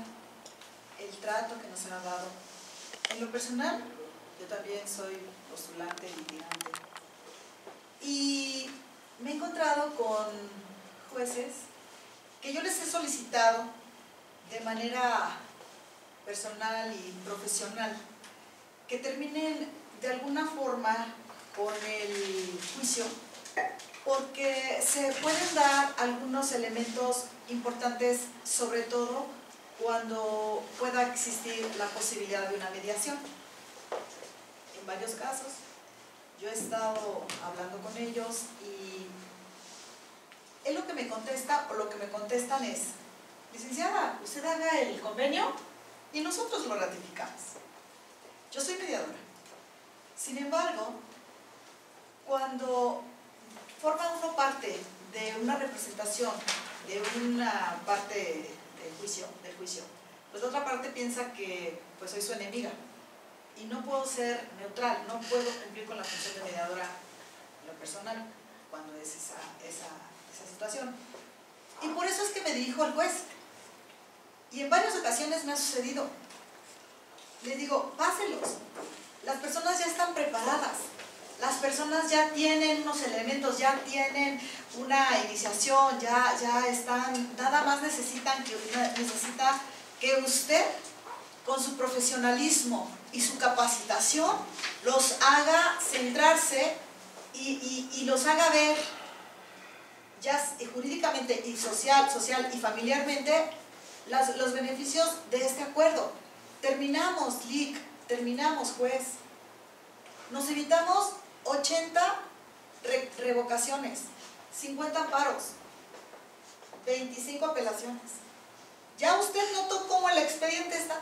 el trato que nos han dado. En lo personal, yo también soy postulante litigante. Y me he encontrado con jueces que yo les he solicitado de manera personal y profesional que terminen de alguna forma con el juicio porque se pueden dar algunos elementos importantes, sobre todo cuando pueda existir la posibilidad de una mediación. En varios casos, yo he estado hablando con ellos y es lo que me contesta o lo que me contestan es, licenciada, usted haga el convenio y nosotros lo ratificamos. Yo soy mediadora. Sin embargo, cuando forma uno parte de una representación, de una parte del juicio, del juicio, pues la otra parte piensa que pues soy su enemiga y no puedo ser neutral, no puedo cumplir con la función de mediadora en lo personal cuando es esa, esa, esa situación. Y por eso es que me dirijo al juez. Y en varias ocasiones me ha sucedido. Le digo, páselos. Las personas ya están preparadas las personas ya tienen unos elementos, ya tienen una iniciación, ya, ya están, nada más necesitan que, necesita que usted, con su profesionalismo y su capacitación, los haga centrarse y, los haga ver, ya jurídicamente y social, social y familiarmente, los beneficios de este acuerdo. Terminamos, LIC, terminamos, juez. Nos evitamos 80 revocaciones, 50 paros, 25 apelaciones. Ya usted notó cómo el expediente está.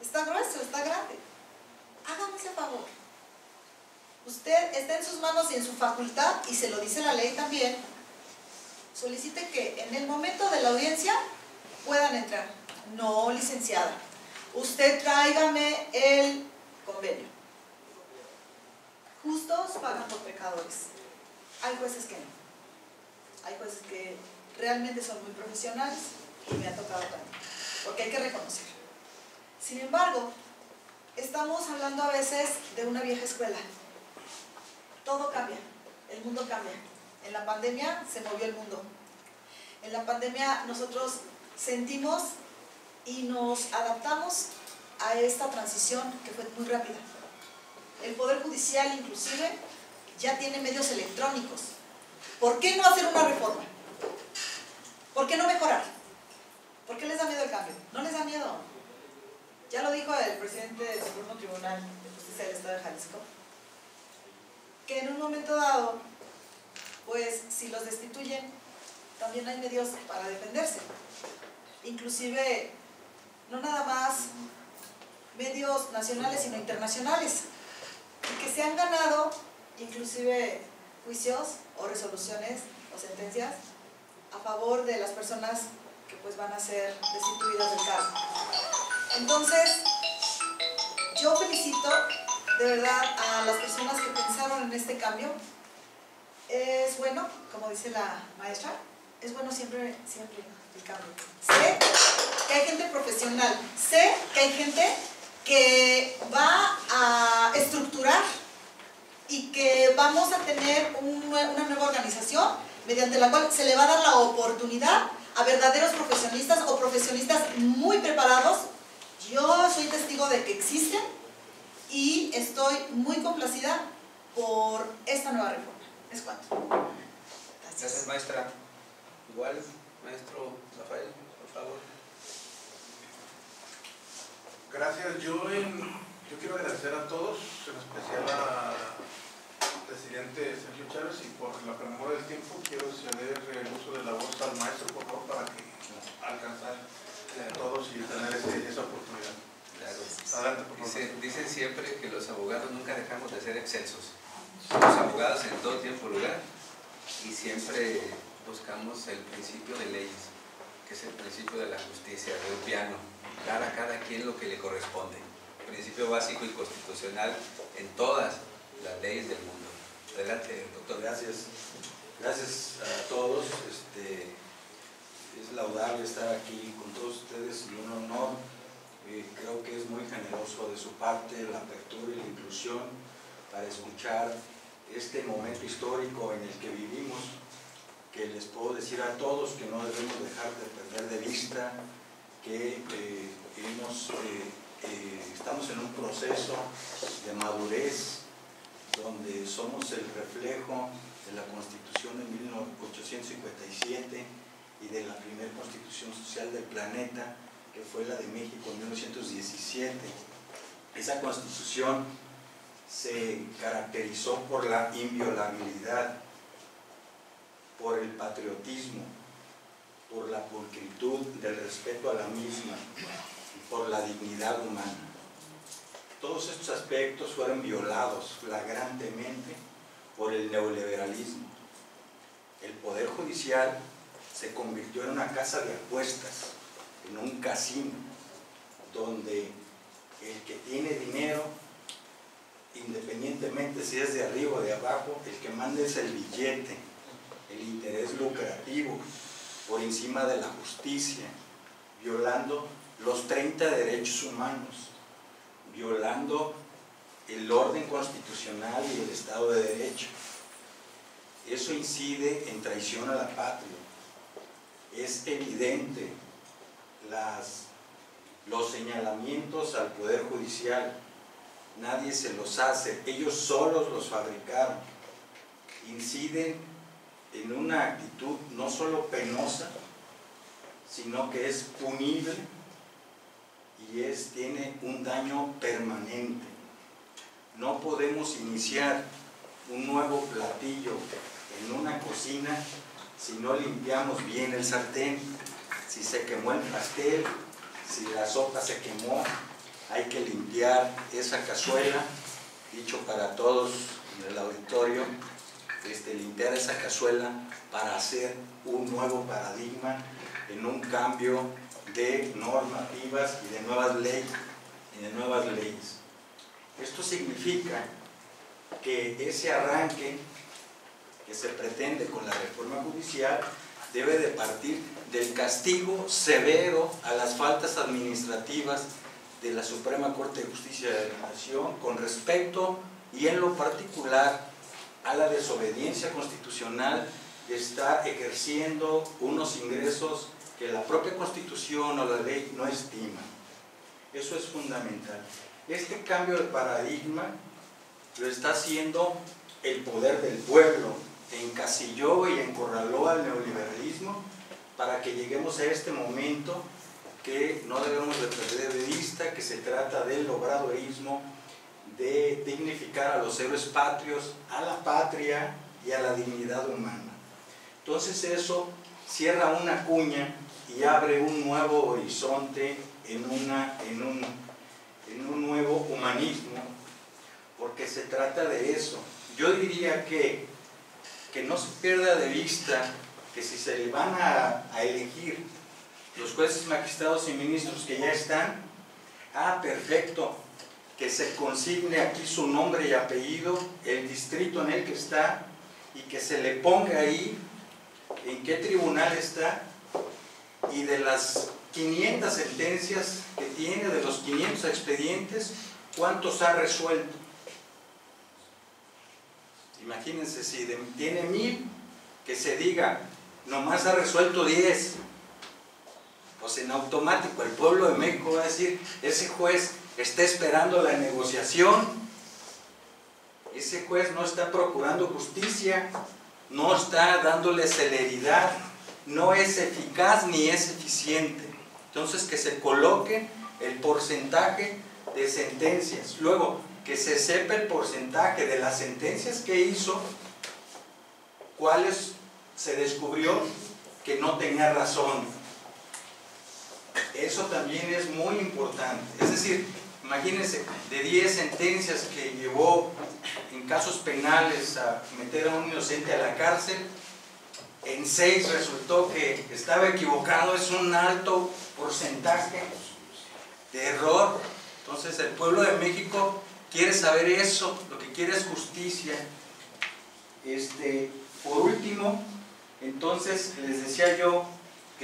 Está grueso, está grande. Hágame ese favor. Usted está en sus manos y en su facultad, y se lo dice la ley también, solicite que en el momento de la audiencia puedan entrar. No, licenciada. Usted tráigame el convenio. Justos pagan por pecadores. Hay jueces que no. Hay jueces que realmente son muy profesionales y me ha tocado también. Porque hay que reconocer. Sin embargo, estamos hablando a veces de una vieja escuela. Todo cambia, el mundo cambia. En la pandemia se movió el mundo. En la pandemia nosotros sentimos y nos adaptamos a esta transición que fue muy rápida. El Poder Judicial inclusive ya tiene medios electrónicos. ¿Por qué no hacer una reforma? ¿Por qué no mejorar? ¿Por qué les da miedo el cambio? No les da miedo. Ya lo dijo el presidente del Supremo Tribunal de Justicia del Estado de Jalisco, que en un momento dado, pues si los destituyen, también hay medios para defenderse. Inclusive, no nada más medios nacionales, sino internacionales y que se han ganado inclusive juicios o resoluciones o sentencias a favor de las personas que pues van a ser destituidas del cargo. Entonces, yo felicito de verdad a las personas que pensaron en este cambio. Es bueno, como dice la maestra, es bueno siempre, siempre cambio. Sé que hay gente profesional, sé que hay gente que va a estructurar y que vamos a tener una nueva organización mediante la cual se le va a dar la oportunidad a verdaderos profesionistas o profesionistas muy preparados. Yo soy testigo de que existen y estoy muy complacida por esta nueva reforma. Es cuanto. Gracias. Gracias, maestra. Igual, maestro Rafael, por favor. Gracias. Yo, yo quiero agradecer a todos, en especial al presidente Sergio Chávez y por la premura del tiempo quiero ceder el uso de la voz al maestro, por favor, para que alcanzar a todos y tener esa oportunidad. Favor. Dicen, siempre que los abogados nunca dejamos de ser excelsos. Somos abogados en todo tiempo y lugar y siempre buscamos el principio de leyes, que es el principio de la justicia, del piano dar a cada quien lo que le corresponde. Principio básico y constitucional en todas las leyes del mundo. Adelante, doctor. Gracias. Gracias a todos. Este, es laudable estar aquí con todos ustedes y un honor. Eh, creo que es muy generoso de su parte la apertura y la inclusión para escuchar este momento histórico en el que vivimos, que les puedo decir a todos que no debemos dejar de perder de vista que eh, eh, estamos en un proceso de madurez donde somos el reflejo de la Constitución de 1857 y de la primera Constitución Social del planeta, que fue la de México en 1917. Esa Constitución se caracterizó por la inviolabilidad, por el patriotismo, por la pulcritud del respeto a la misma y por la dignidad humana. Todos estos aspectos fueron violados flagrantemente por el neoliberalismo. El Poder Judicial se convirtió en una casa de apuestas, en un casino, donde el que tiene dinero, independientemente si es de arriba o de abajo, el que manda es el billete, el interés lucrativo, por encima de la justicia, violando los 30 derechos humanos, violando el orden constitucional y el Estado de Derecho. Eso incide en traición a la patria. Es evidente las, los señalamientos al Poder Judicial. Nadie se los hace, ellos solos los fabricaron. Inciden en una actitud no solo penosa, sino que es punible y es, tiene un daño permanente. No podemos iniciar un nuevo platillo en una cocina si no limpiamos bien el sartén, si se quemó el pastel, si la sopa se quemó, hay que limpiar esa cazuela, dicho para todos en el auditorio, este, limpiar esa cazuela para hacer un nuevo paradigma en un cambio de normativas y de nuevas leyes y de nuevas leyes. Esto significa que ese arranque que se pretende con la reforma judicial debe de partir del castigo severo a las faltas administrativas de la Suprema Corte de Justicia de la Nación con respecto y en lo particular a la desobediencia constitucional está ejerciendo unos ingresos que la propia Constitución o la ley no estima. Eso es fundamental. Este cambio de paradigma lo está haciendo el poder del pueblo, encasilló y encorraló al neoliberalismo para que lleguemos a este momento que no debemos de perder de vista, que se trata del obradorismo, de dignificar a los héroes patrios, a la patria y a la dignidad humana. Entonces eso cierra una cuña y abre un nuevo horizonte en, una, en, un, en un nuevo humanismo, porque se trata de eso. Yo diría que, que no se pierda de vista que si se le van a, a elegir los jueces, magistrados y ministros que ya están, ah, perfecto, que se consigne aquí su nombre y apellido, el distrito en el que está y que se le ponga ahí en qué tribunal está y de las 500 sentencias que tiene, de los 500 expedientes, ¿cuántos ha resuelto? Imagínense, si tiene mil, que se diga, nomás ha resuelto 10. Pues en automático el pueblo de México va a decir, ese juez está esperando la negociación, ese juez no está procurando justicia, no está dándole celeridad, no es eficaz ni es eficiente. Entonces que se coloque el porcentaje de sentencias. Luego, que se sepa el porcentaje de las sentencias que hizo, cuáles se descubrió que no tenía razón. Eso también es muy importante. Es decir, imagínense, de 10 sentencias que llevó en casos penales a meter a un inocente a la cárcel, en 6 resultó que estaba equivocado, es un alto porcentaje de error. Entonces el pueblo de México quiere saber eso, lo que quiere es justicia. Este, por último, entonces les decía yo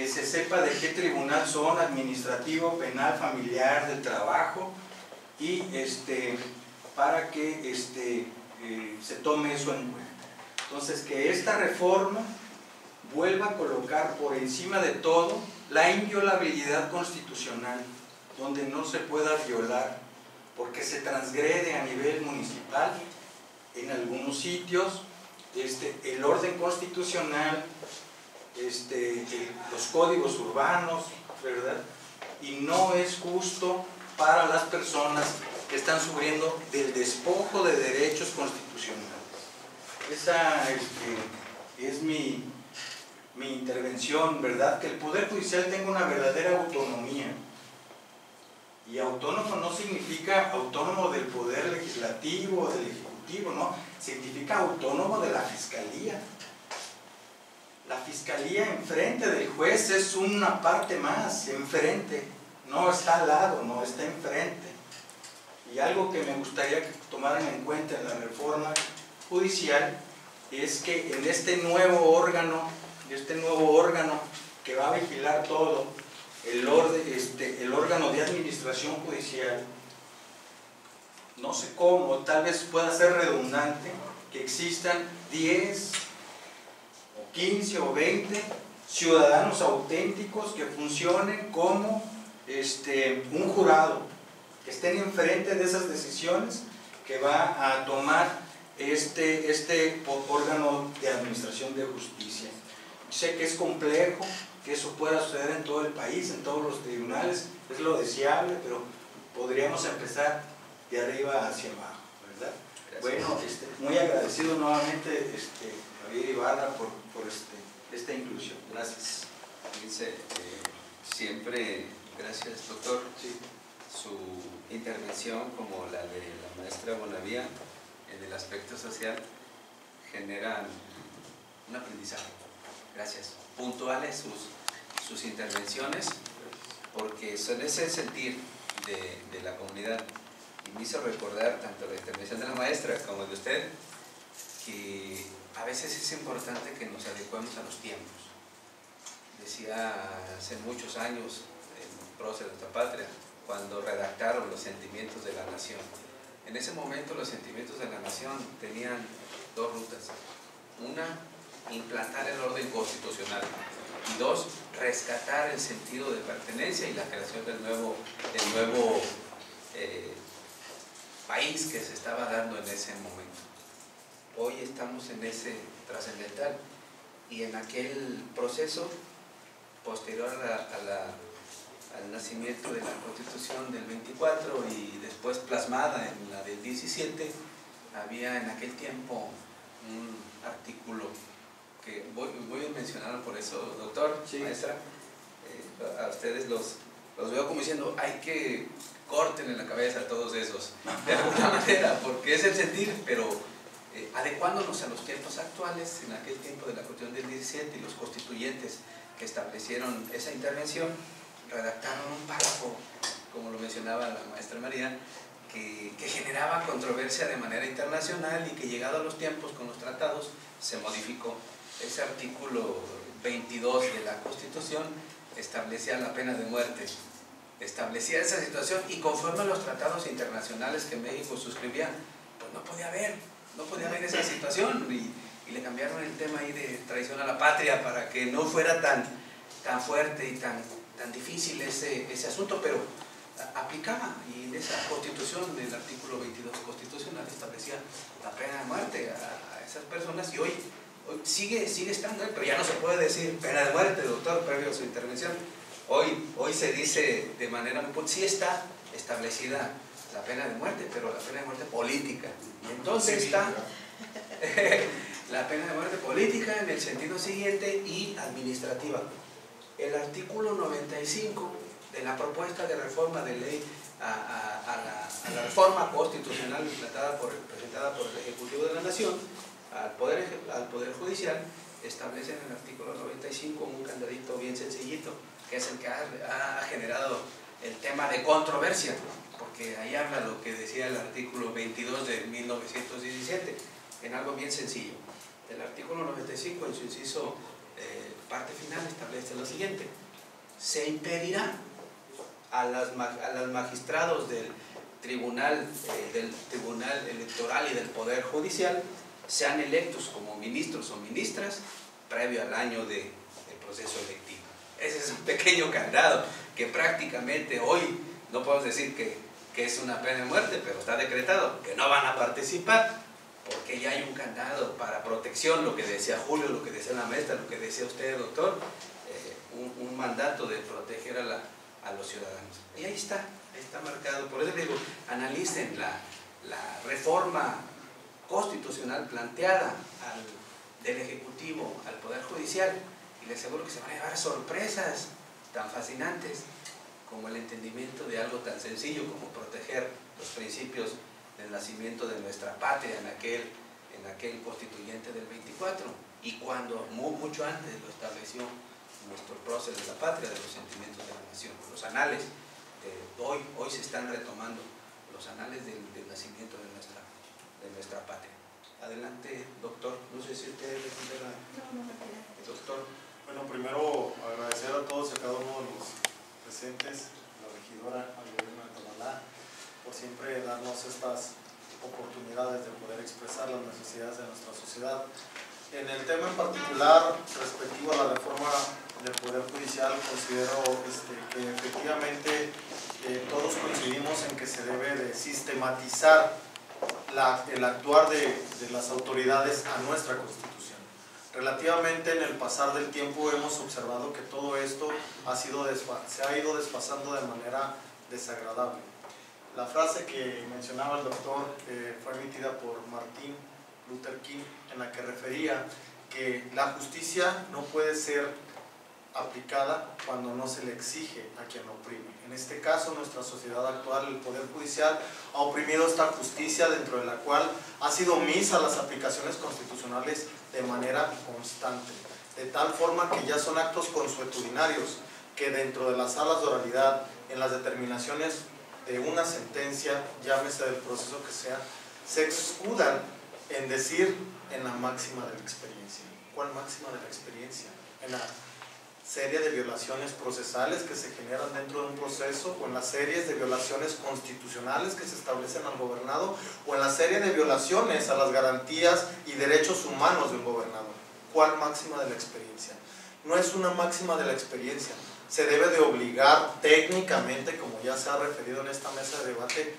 que se sepa de qué tribunal son, administrativo, penal, familiar, del trabajo, y este, para que este, eh, se tome eso en cuenta. Entonces, que esta reforma vuelva a colocar por encima de todo la inviolabilidad constitucional, donde no se pueda violar, porque se transgrede a nivel municipal en algunos sitios este, el orden constitucional, este, los códigos urbanos, ¿verdad? Y no es justo para las personas que están sufriendo del despojo de derechos constitucionales. Esa este, es mi, mi intervención, ¿verdad? Que el Poder Judicial tenga una verdadera autonomía. Y autónomo no significa autónomo del Poder Legislativo, del Ejecutivo, no. Significa autónomo de la Fiscalía. La Fiscalía enfrente del juez es una parte más, enfrente. No está al lado, no está enfrente. Y algo que me gustaría que tomaran en cuenta en la reforma judicial es que en este nuevo órgano, este nuevo órgano que va a vigilar todo, el, este, el órgano de administración judicial, no sé cómo, tal vez pueda ser redundante, que existan 10 o 15 o 20 ciudadanos auténticos que funcionen como este, un jurado, que estén enfrente de esas decisiones que va a tomar este, este órgano de administración de justicia. Sé que es complejo, que eso pueda suceder en todo el país, en todos los tribunales, es lo deseable, pero podríamos empezar de arriba hacia abajo, ¿verdad? Bueno, este, muy agradecido nuevamente este, Javier Ibarra por, por este, esta inclusión. Gracias. Dice, eh, siempre, gracias doctor, sí. su intervención como la de la maestra Bonavía en el aspecto social generan un aprendizaje. Gracias. Puntuales sus, sus intervenciones, porque son ese sentir de, de, la comunidad. Y me hizo recordar tanto la intervención de la maestra como de usted, que a veces es importante que nos adecuemos a los tiempos. Decía hace muchos años en Proce de nuestra patria, cuando redactaron los sentimientos de la nación en ese momento los sentimientos de la nación tenían dos rutas. Una, implantar el orden constitucional. Y dos, rescatar el sentido de pertenencia y la creación del nuevo, del nuevo eh, país que se estaba dando en ese momento. Hoy estamos en ese trascendental. Y en aquel proceso posterior a la al nacimiento de la Constitución del 24 y después plasmada en la del 17, había en aquel tiempo un artículo que voy, voy a mencionar por eso, doctor, maestra, eh, a ustedes los, los veo como diciendo, hay que corten en la cabeza a todos esos, de alguna manera, porque es el sentir, pero eh, adecuándonos a los tiempos actuales, en aquel tiempo de la Constitución del 17 y los constituyentes que establecieron esa intervención, redactaron un párrafo, como lo mencionaba la maestra María, que, que, generaba controversia de manera internacional y que llegado a los tiempos con los tratados se modificó. Ese artículo 22 de la Constitución establecía la pena de muerte, establecía esa situación y conforme a los tratados internacionales que México suscribía, pues no podía haber, no podía haber esa situación y, y le cambiaron el tema ahí de traición a la patria para que no fuera tan, tan fuerte y tan tan difícil ese, ese asunto, pero aplicaba y en esa constitución del artículo 22 constitucional establecía la pena de muerte a, esas personas y hoy, hoy, sigue, sigue estando, pero ya no se puede decir pena de muerte, doctor, previo a su intervención. Hoy, hoy se dice de manera muy sí está establecida la pena de muerte, pero la pena de muerte política. Y entonces está la pena de muerte política en el sentido siguiente y administrativa. El artículo 95 de la propuesta de reforma de ley a, la, reforma constitucional presentada por, presentada por el Ejecutivo de la Nación al Poder, al poder Judicial establece en el artículo 95 un candadito bien sencillito, que es el que ha, generado el tema de controversia, porque ahí habla lo que decía el artículo 22 de 1917, en algo bien sencillo. El artículo 95 en su inciso eh, parte final establece lo siguiente. Se impedirá a las, a los magistrados del tribunal, eh, del tribunal Electoral y del Poder Judicial sean electos como ministros o ministras previo al año de, del proceso electivo. Ese es un pequeño candado que prácticamente hoy no podemos decir que, que es una pena de muerte, pero está decretado que no van a participar porque ya hay un candado para protección, lo que decía Julio, lo que decía la maestra, lo que decía usted, doctor, eh, un, mandato de proteger a, la, a, los ciudadanos. Y ahí está, ahí está marcado. Por eso digo, analicen la, la reforma constitucional planteada al, del Ejecutivo al Poder Judicial y les aseguro que se van a llevar sorpresas tan fascinantes como el entendimiento de algo tan sencillo como proteger los principios del nacimiento de nuestra patria en aquel, en aquel constituyente del 24 y cuando mucho antes lo estableció nuestro prócer de la patria, de los sentimientos de la nación. Los anales, eh, hoy, hoy se están retomando los anales del, del, nacimiento de nuestra, de nuestra patria. Adelante, doctor. No sé si usted le la... No, no me Doctor. Bueno, primero agradecer a todos y a cada uno de los presentes, la regidora, al gobierno de Tamalá, por siempre darnos estas oportunidades de poder expresar las necesidades de nuestra sociedad. En el tema en particular, respectivo a la reforma del Poder Judicial, considero este, que efectivamente eh, todos coincidimos en que se debe de sistematizar el actuar de, de las autoridades a nuestra Constitución. Relativamente en el pasar del tiempo hemos observado que todo esto ha sido se ha ido desfasando de manera desagradable. La frase que mencionaba el doctor, que fue emitida por Martín Luther King, en la que refería que la justicia no puede ser aplicada cuando no se le exige a quien oprime. En este caso, nuestra sociedad actual, el Poder Judicial, ha oprimido esta justicia dentro de la cual ha sido omisa las aplicaciones constitucionales de manera constante, de tal forma que ya son actos consuetudinarios que dentro de las salas de oralidad, en las determinaciones de una sentencia, llámese del proceso que sea, se escudan en decir en la máxima de la experiencia. ¿Cuál máxima de la experiencia? En la serie de violaciones procesales que se generan dentro de un proceso o en las series de violaciones constitucionales que se establecen al gobernado o en la serie de violaciones a las garantías y derechos humanos del gobernador. ¿Cuál máxima de la experiencia? No es una máxima de la experiencia, se debe de obligar técnicamente, como ya se ha referido en esta mesa de debate,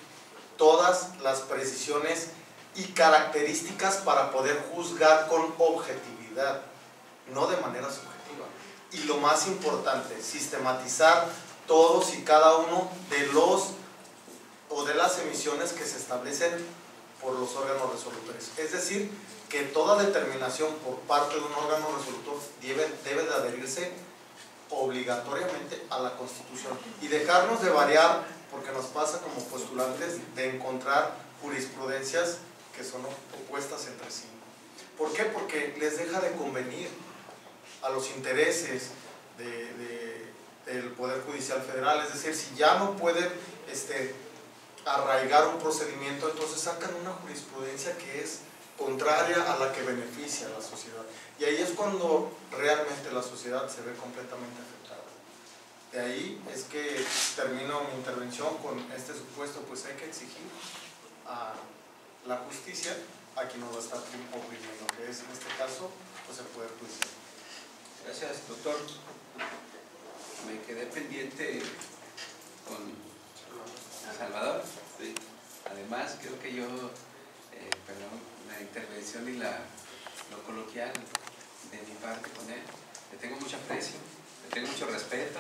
todas las precisiones y características para poder juzgar con objetividad, no de manera subjetiva. Y lo más importante, sistematizar todos y cada uno de los o de las emisiones que se establecen por los órganos resolutores. Es decir, que toda determinación por parte de un órgano resolutor debe, debe de adherirse obligatoriamente a la Constitución y dejarnos de variar, porque nos pasa como postulantes, de encontrar jurisprudencias que son opuestas entre sí. ¿Por qué? Porque les deja de convenir a los intereses de, de, del Poder Judicial Federal, es decir, si ya no pueden este, arraigar un procedimiento, entonces sacan una jurisprudencia que es contraria a la que beneficia a la sociedad. Y ahí es cuando realmente la sociedad se ve completamente afectada. De ahí es que termino mi intervención con este supuesto, pues hay que exigir a la justicia a quien nos va a estar oprimiendo, que es en este caso pues el Poder Judicial. Gracias, doctor. Me quedé pendiente con Salvador. Además, creo que yo, eh, perdón, la intervención y la, lo coloquial de mi parte con él. Le tengo mucho aprecio, le tengo mucho respeto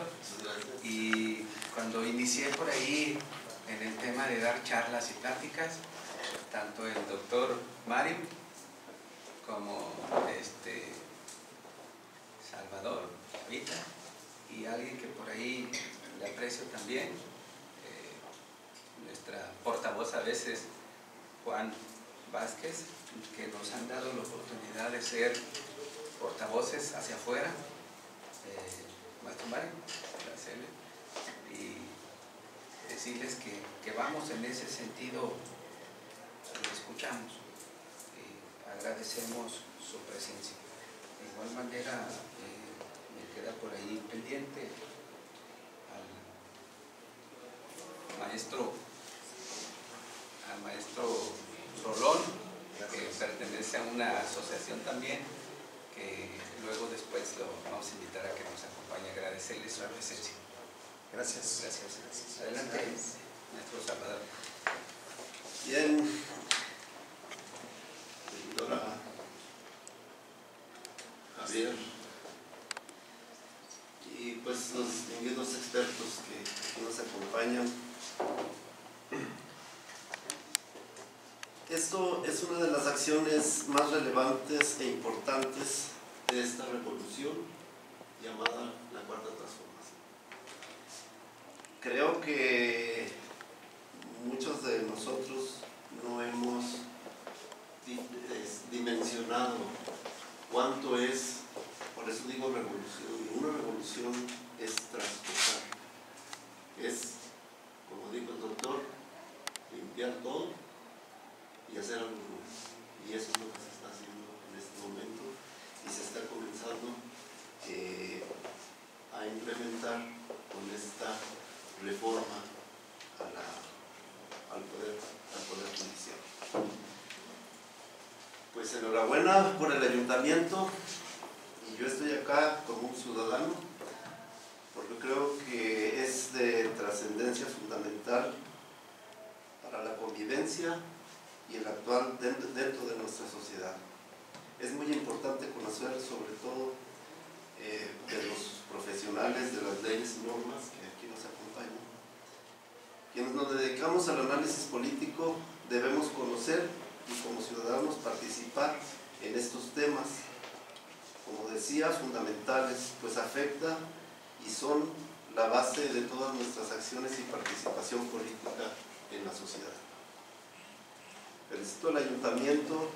y cuando inicié por ahí en el tema de dar charlas y pláticas, tanto el doctor Mario como este Y alguien que por ahí le aprecio también, eh, nuestra portavoz a veces, Juan Vázquez, que nos han dado la oportunidad de ser portavoces hacia afuera, eh, Maestro Mario, y decirles que, que, vamos en ese sentido, escuchamos y agradecemos su presencia. De igual manera, eh, queda por ahí pendiente al maestro, al maestro Rolón, que pertenece a una asociación también, que luego después lo vamos a invitar a que nos acompañe, agradecerle su presencia. Gracias. Gracias. Adelante, maestro Salvador. Bien, doctora Javier, y pues los distinguidos expertos que aquí nos acompañan. Esto es una de las acciones más relevantes e importantes de esta revolución llamada la Cuarta Transformación. Creo que muchos de nosotros no hemos dimensionado cuánto es, por eso digo revolución, una revolución es traspasar, es, como dijo el doctor, limpiar todo y hacer algo nuevo. Y eso es lo que se está haciendo en este momento y se está comenzando eh, a implementar con esta reforma al Poder Judicial. Pues enhorabuena por el ayuntamiento yo estoy acá como un ciudadano porque creo que es de trascendencia fundamental para la convivencia y el actual dentro, de nuestra sociedad. Es muy importante conocer sobre todo eh, de los profesionales de las leyes y normas que aquí nos acompañan. Quienes nos dedicamos al análisis político debemos conocer y como ciudadanos participar en estos temas, como decía, fundamentales, pues afecta y son la base de todas nuestras acciones y participación política en la sociedad. Felicito al ayuntamiento,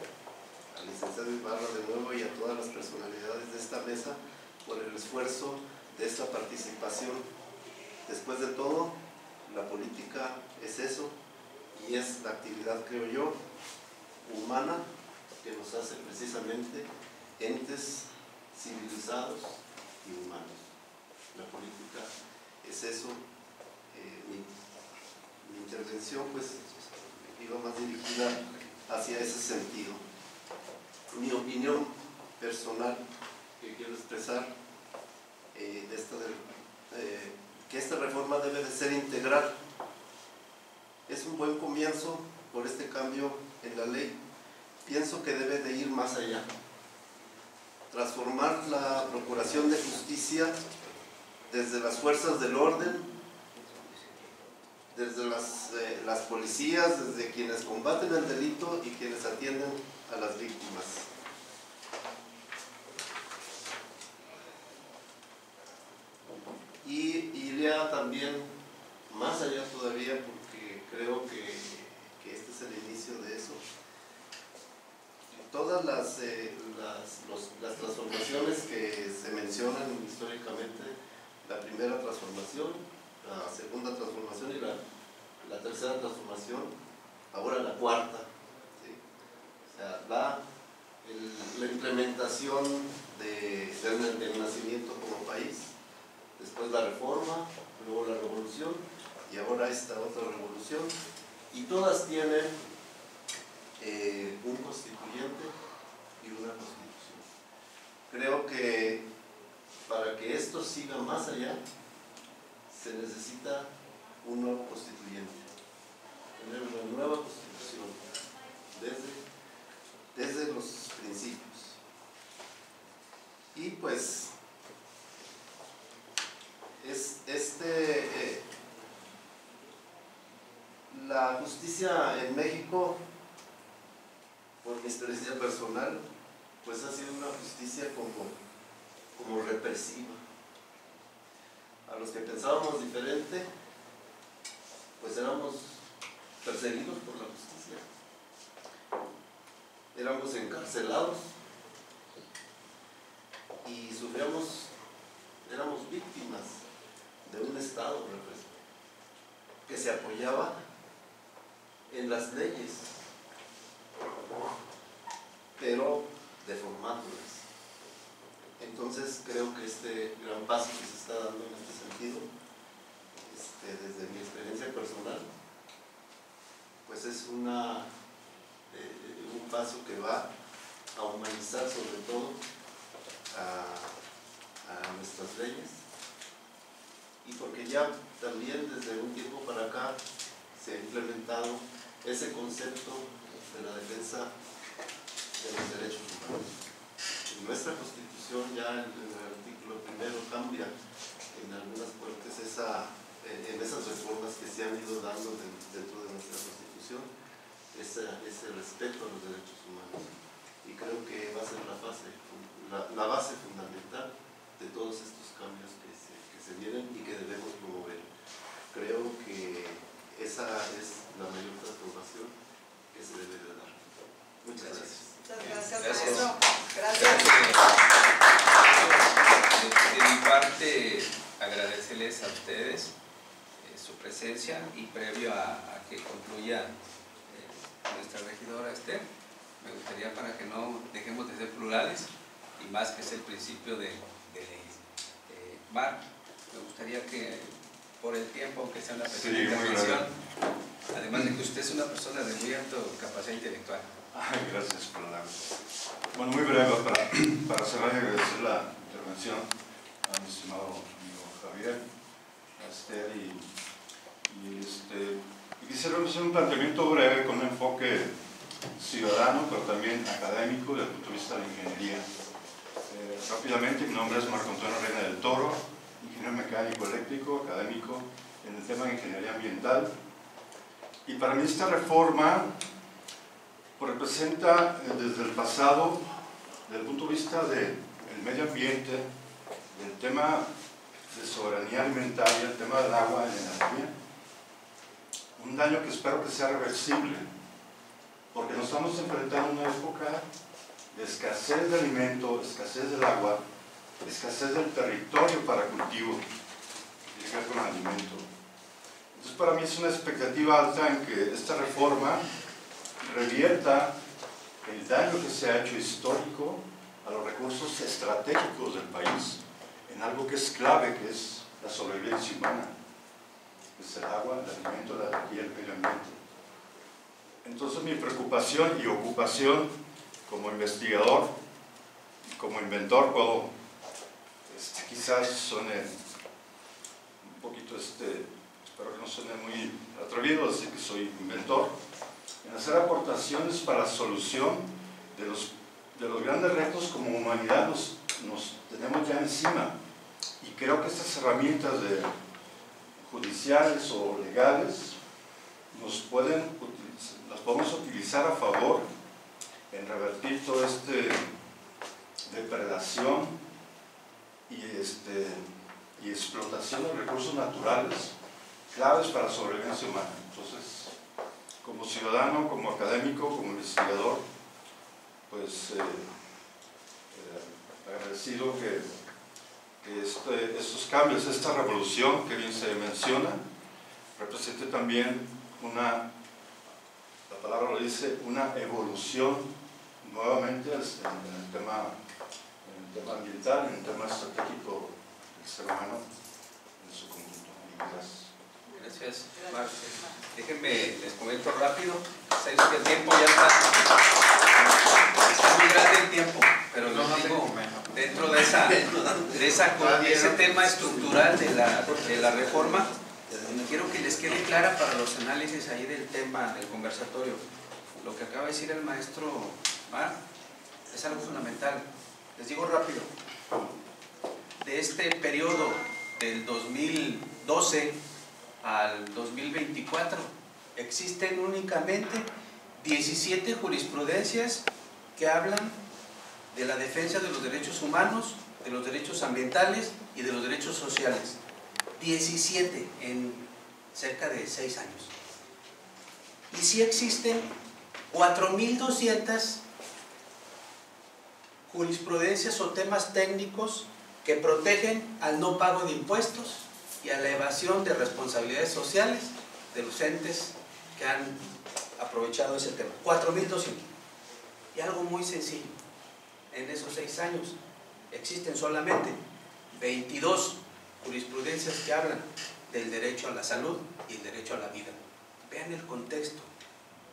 al licenciado Ibarra de nuevo y a todas las personalidades de esta mesa por el esfuerzo de esta participación. Después de todo, la política es eso y es la actividad, creo yo, humana que nos hace precisamente entes civilizados y humanos. La política es eso. Eh, mi intervención pues iba más dirigida hacia ese sentido. Mi opinión personal que quiero expresar eh, de esta, eh, que esta reforma debe de ser integral. Es un buen comienzo por este cambio en la ley. Pienso que debe de ir más allá. Transformar la procuración de justicia desde las fuerzas del orden desde las, eh, las policías, desde quienes combaten el delito y quienes atienden a las víctimas. Y iría también más allá todavía porque creo que, que este es el inicio de eso. Todas las, eh, las, las transformaciones que se mencionan históricamente, la primera transformación, la segunda transformación y la, la tercera transformación, ahora la cuarta. O sea, la, la implementación de, del, nacimiento como país, después la reforma, luego la revolución y ahora esta otra revolución. Y todas tienen eh, un constituyente y una constitución. Creo que para que esto siga más allá, se necesita un nuevo constituyente, tener una nueva constitución desde, desde los principios. Y pues, es este, eh, la justicia en México, por mi experiencia personal, pues ha sido una justicia como, como represiva a los que pensábamos diferente, pues éramos perseguidos por la justicia. Éramos encarcelados y sufríamos, éramos víctimas de un Estado que se apoyaba en las leyes, pero deformándolas. Entonces creo que este gran paso que se está dando en este sentido, este, desde mi experiencia personal, pues es una, eh, un paso que va a humanizar sobre todo a, a nuestras leyes y porque ya también desde un tiempo para acá se ha implementado ese concepto de la defensa de los derechos humanos. En nuestra constitución ya en el artículo primero cambia en algunas partes esa, en esas reformas que se han ido dando dentro de nuestra constitución, ese respeto a los derechos humanos. Y creo que va a ser la, base, la base fundamental de todos estos cambios que se, que se vienen y que debemos promover. Creo que esa es la mayor transformación que se debe de dar. Muchas gracias. Muchas gracias, Gracias. De, mi parte, agradecerles a ustedes eh, su presencia y previo a, que concluya eh, nuestra regidora Esther, me gustaría para que no dejemos de ser plurales y más que es el principio de, de. Eh, Mar, me gustaría que por el tiempo, aunque sea una pequeña intervención, además de que usted es una persona de muy alta capacidad intelectual. gracias por la... Bueno, muy breve para, para cerrar y agradecer la intervención a mi estimado amigo Javier, a Esther y, y este, y quisiera hacer un planteamiento breve con un enfoque ciudadano, pero también académico desde el punto de vista de la ingeniería. Eh, rápidamente, mi nombre es Marco Antonio Reina del Toro, ingeniero mecánico eléctrico, académico en el tema de ingeniería ambiental. Y para mí esta reforma representa eh, desde el pasado, desde el punto de vista del medio ambiente, del tema de soberanía alimentaria, el tema del agua y la energía, un daño que espero que sea reversible, porque nos estamos enfrentando a una época de escasez de alimento, escasez del agua, escasez del territorio para cultivo, llegar con alimento. Entonces para mí es una expectativa alta en que esta reforma revierta el daño que se ha hecho histórico a los recursos estratégicos del país en algo que es clave, que es la sobrevivencia humana, que es el agua, el alimento, la energía, el medio ambiente. Entonces mi preocupación y ocupación como investigador, como inventor, puedo, este, quizás suene un poquito, este, espero que no suene muy atrevido, decir que soy inventor, en hacer aportaciones para la solución de los, de los grandes retos como humanidad nos, nos tenemos ya encima. Y creo que estas herramientas de, judiciales o legales nos pueden, las podemos utilizar a favor en revertir toda esta depredación y, este, y explotación de recursos naturales claves para la sobrevivencia humana. Entonces, como ciudadano, como académico, como investigador, pues eh, eh, agradecido que, que este, estos cambios, esta revolución que bien se menciona, represente también una, la palabra lo dice, una evolución nuevamente en el tema, tema ambiental, en el tema estratégico del ser humano en su conjunto. gracias. Gracias, Marcos. Déjenme, les comento rápido. Sabes que el tiempo ya está. Está muy grande el tiempo, pero les digo, dentro de, esa, de, esa, de ese tema estructural de la, de la reforma, quiero que les quede clara para los análisis ahí del tema del conversatorio. Lo que acaba de decir el maestro Mar es algo fundamental. Les digo rápido. De este periodo del 2012 al 2024. Existen únicamente 17 jurisprudencias que hablan de la defensa de los derechos humanos, de los derechos ambientales y de los derechos sociales. 17 en cerca de 6 años. Y sí existen 4.200 jurisprudencias o temas técnicos que protegen al no pago de impuestos, y a la evasión de responsabilidades sociales de los entes que han aprovechado ese tema. 4.200. Y algo muy sencillo. En esos seis años existen solamente 22 jurisprudencias que hablan del derecho a la salud y el derecho a la vida. Vean el contexto.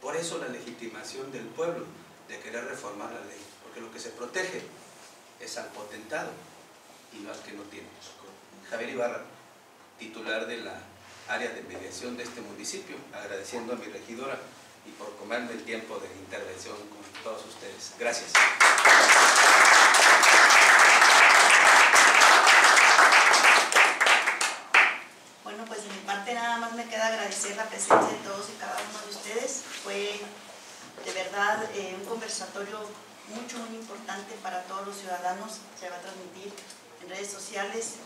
Por eso la legitimación del pueblo de querer reformar la ley, porque lo que se protege es al potentado y no al que no tiene. Javier Ibarra, titular de la área de mediación de este municipio, agradeciendo a mi regidora y por comerme el tiempo de intervención con todos ustedes. Gracias. Bueno, pues de mi parte nada más me queda agradecer la presencia de todos y cada uno de ustedes. Fue de verdad eh, un conversatorio mucho, muy importante para todos los ciudadanos. Se va a transmitir en redes sociales.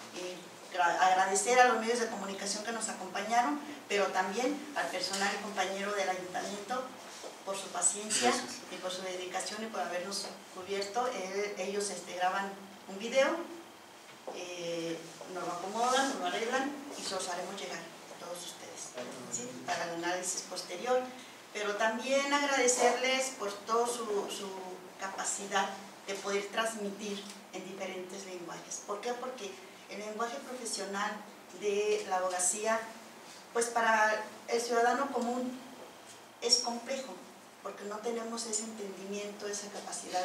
agradecer a los medios de comunicación que nos acompañaron, pero también al personal y compañero del ayuntamiento por su paciencia y por su dedicación y por habernos cubierto. ellos este, graban un video, eh, nos lo acomodan, nos lo arreglan y se los haremos llegar a todos ustedes para el análisis posterior. Pero también agradecerles por toda su, su capacidad de poder transmitir en diferentes lenguajes. ¿Por qué? Porque el lenguaje profesional de la abogacía, pues para el ciudadano común es complejo, porque no tenemos ese entendimiento, esa capacidad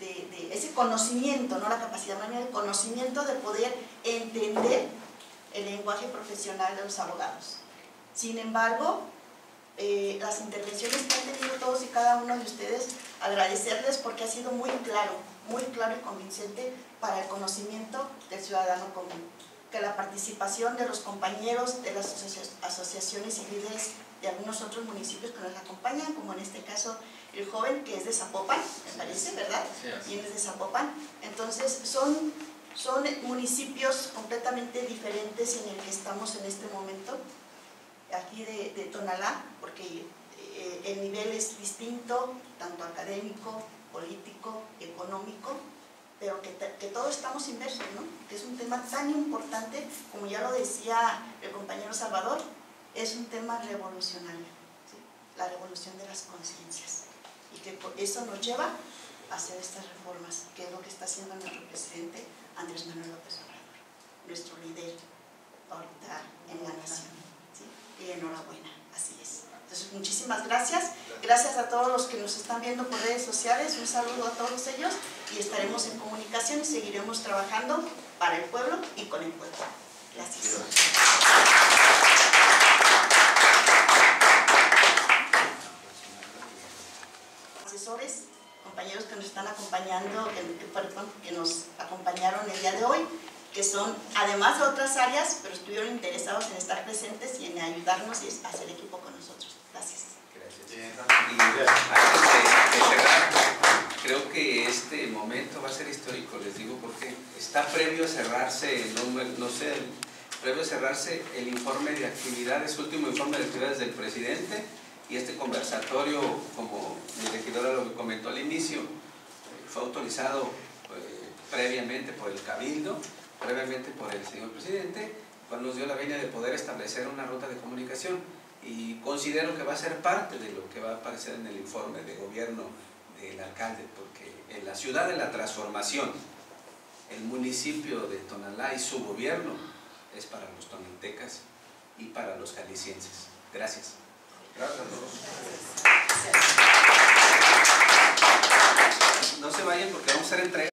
de, ese conocimiento, no la capacidad, sino el conocimiento de poder entender el lenguaje profesional de los abogados. Sin embargo, eh, las intervenciones que han tenido todos y cada uno de ustedes, agradecerles porque ha sido muy claro, muy claro y convincente para el conocimiento del ciudadano común. Que la participación de los compañeros de las asociaciones y líderes de algunos otros municipios que nos acompañan, como en este caso el joven que es de Zapopan, me parece, ¿verdad? Sí, es de Zapopan. Entonces son, son municipios completamente diferentes en el que estamos en este momento, aquí de, Tonalá, porque eh, el nivel es distinto, tanto académico, político, económico, pero que, todos estamos inversos, ¿no? Que es un tema tan importante, como ya lo decía el compañero Salvador, es un tema revolucionario, la revolución de las conciencias. Y que eso nos lleva a hacer estas reformas, que es lo que está haciendo nuestro presidente Andrés Manuel López Obrador, nuestro líder ahorita en la nación. Y enhorabuena, así es. Entonces, muchísimas gracias. Gracias a todos los que nos están viendo por redes sociales. Un saludo a todos ellos y estaremos en comunicación y seguiremos trabajando para el pueblo y con el pueblo. Gracias. Asesores, compañeros que nos están acompañando, que, que nos acompañaron el día de hoy que son, además de otras áreas, pero estuvieron interesados en estar presentes y en ayudarnos y hacer equipo con nosotros. Gracias. Gracias. Y antes de, cerrar, creo que este momento va a ser histórico, les digo, porque está previo a cerrarse, no, no sé, previo a cerrarse el informe de actividades, último informe de actividades del presidente y este conversatorio, como mi regidora lo comentó al inicio, fue autorizado eh, previamente por el Cabildo brevemente por el señor presidente, cual nos dio la venia de poder establecer una ruta de comunicación y considero que va a ser parte de lo que va a aparecer en el informe de gobierno del alcalde, porque en la ciudad de la transformación, el municipio de Tonalá y su gobierno es para los tonaltecas y para los jaliscienses. Gracias. Gracias a todos. No se vayan porque vamos a hacer entrega.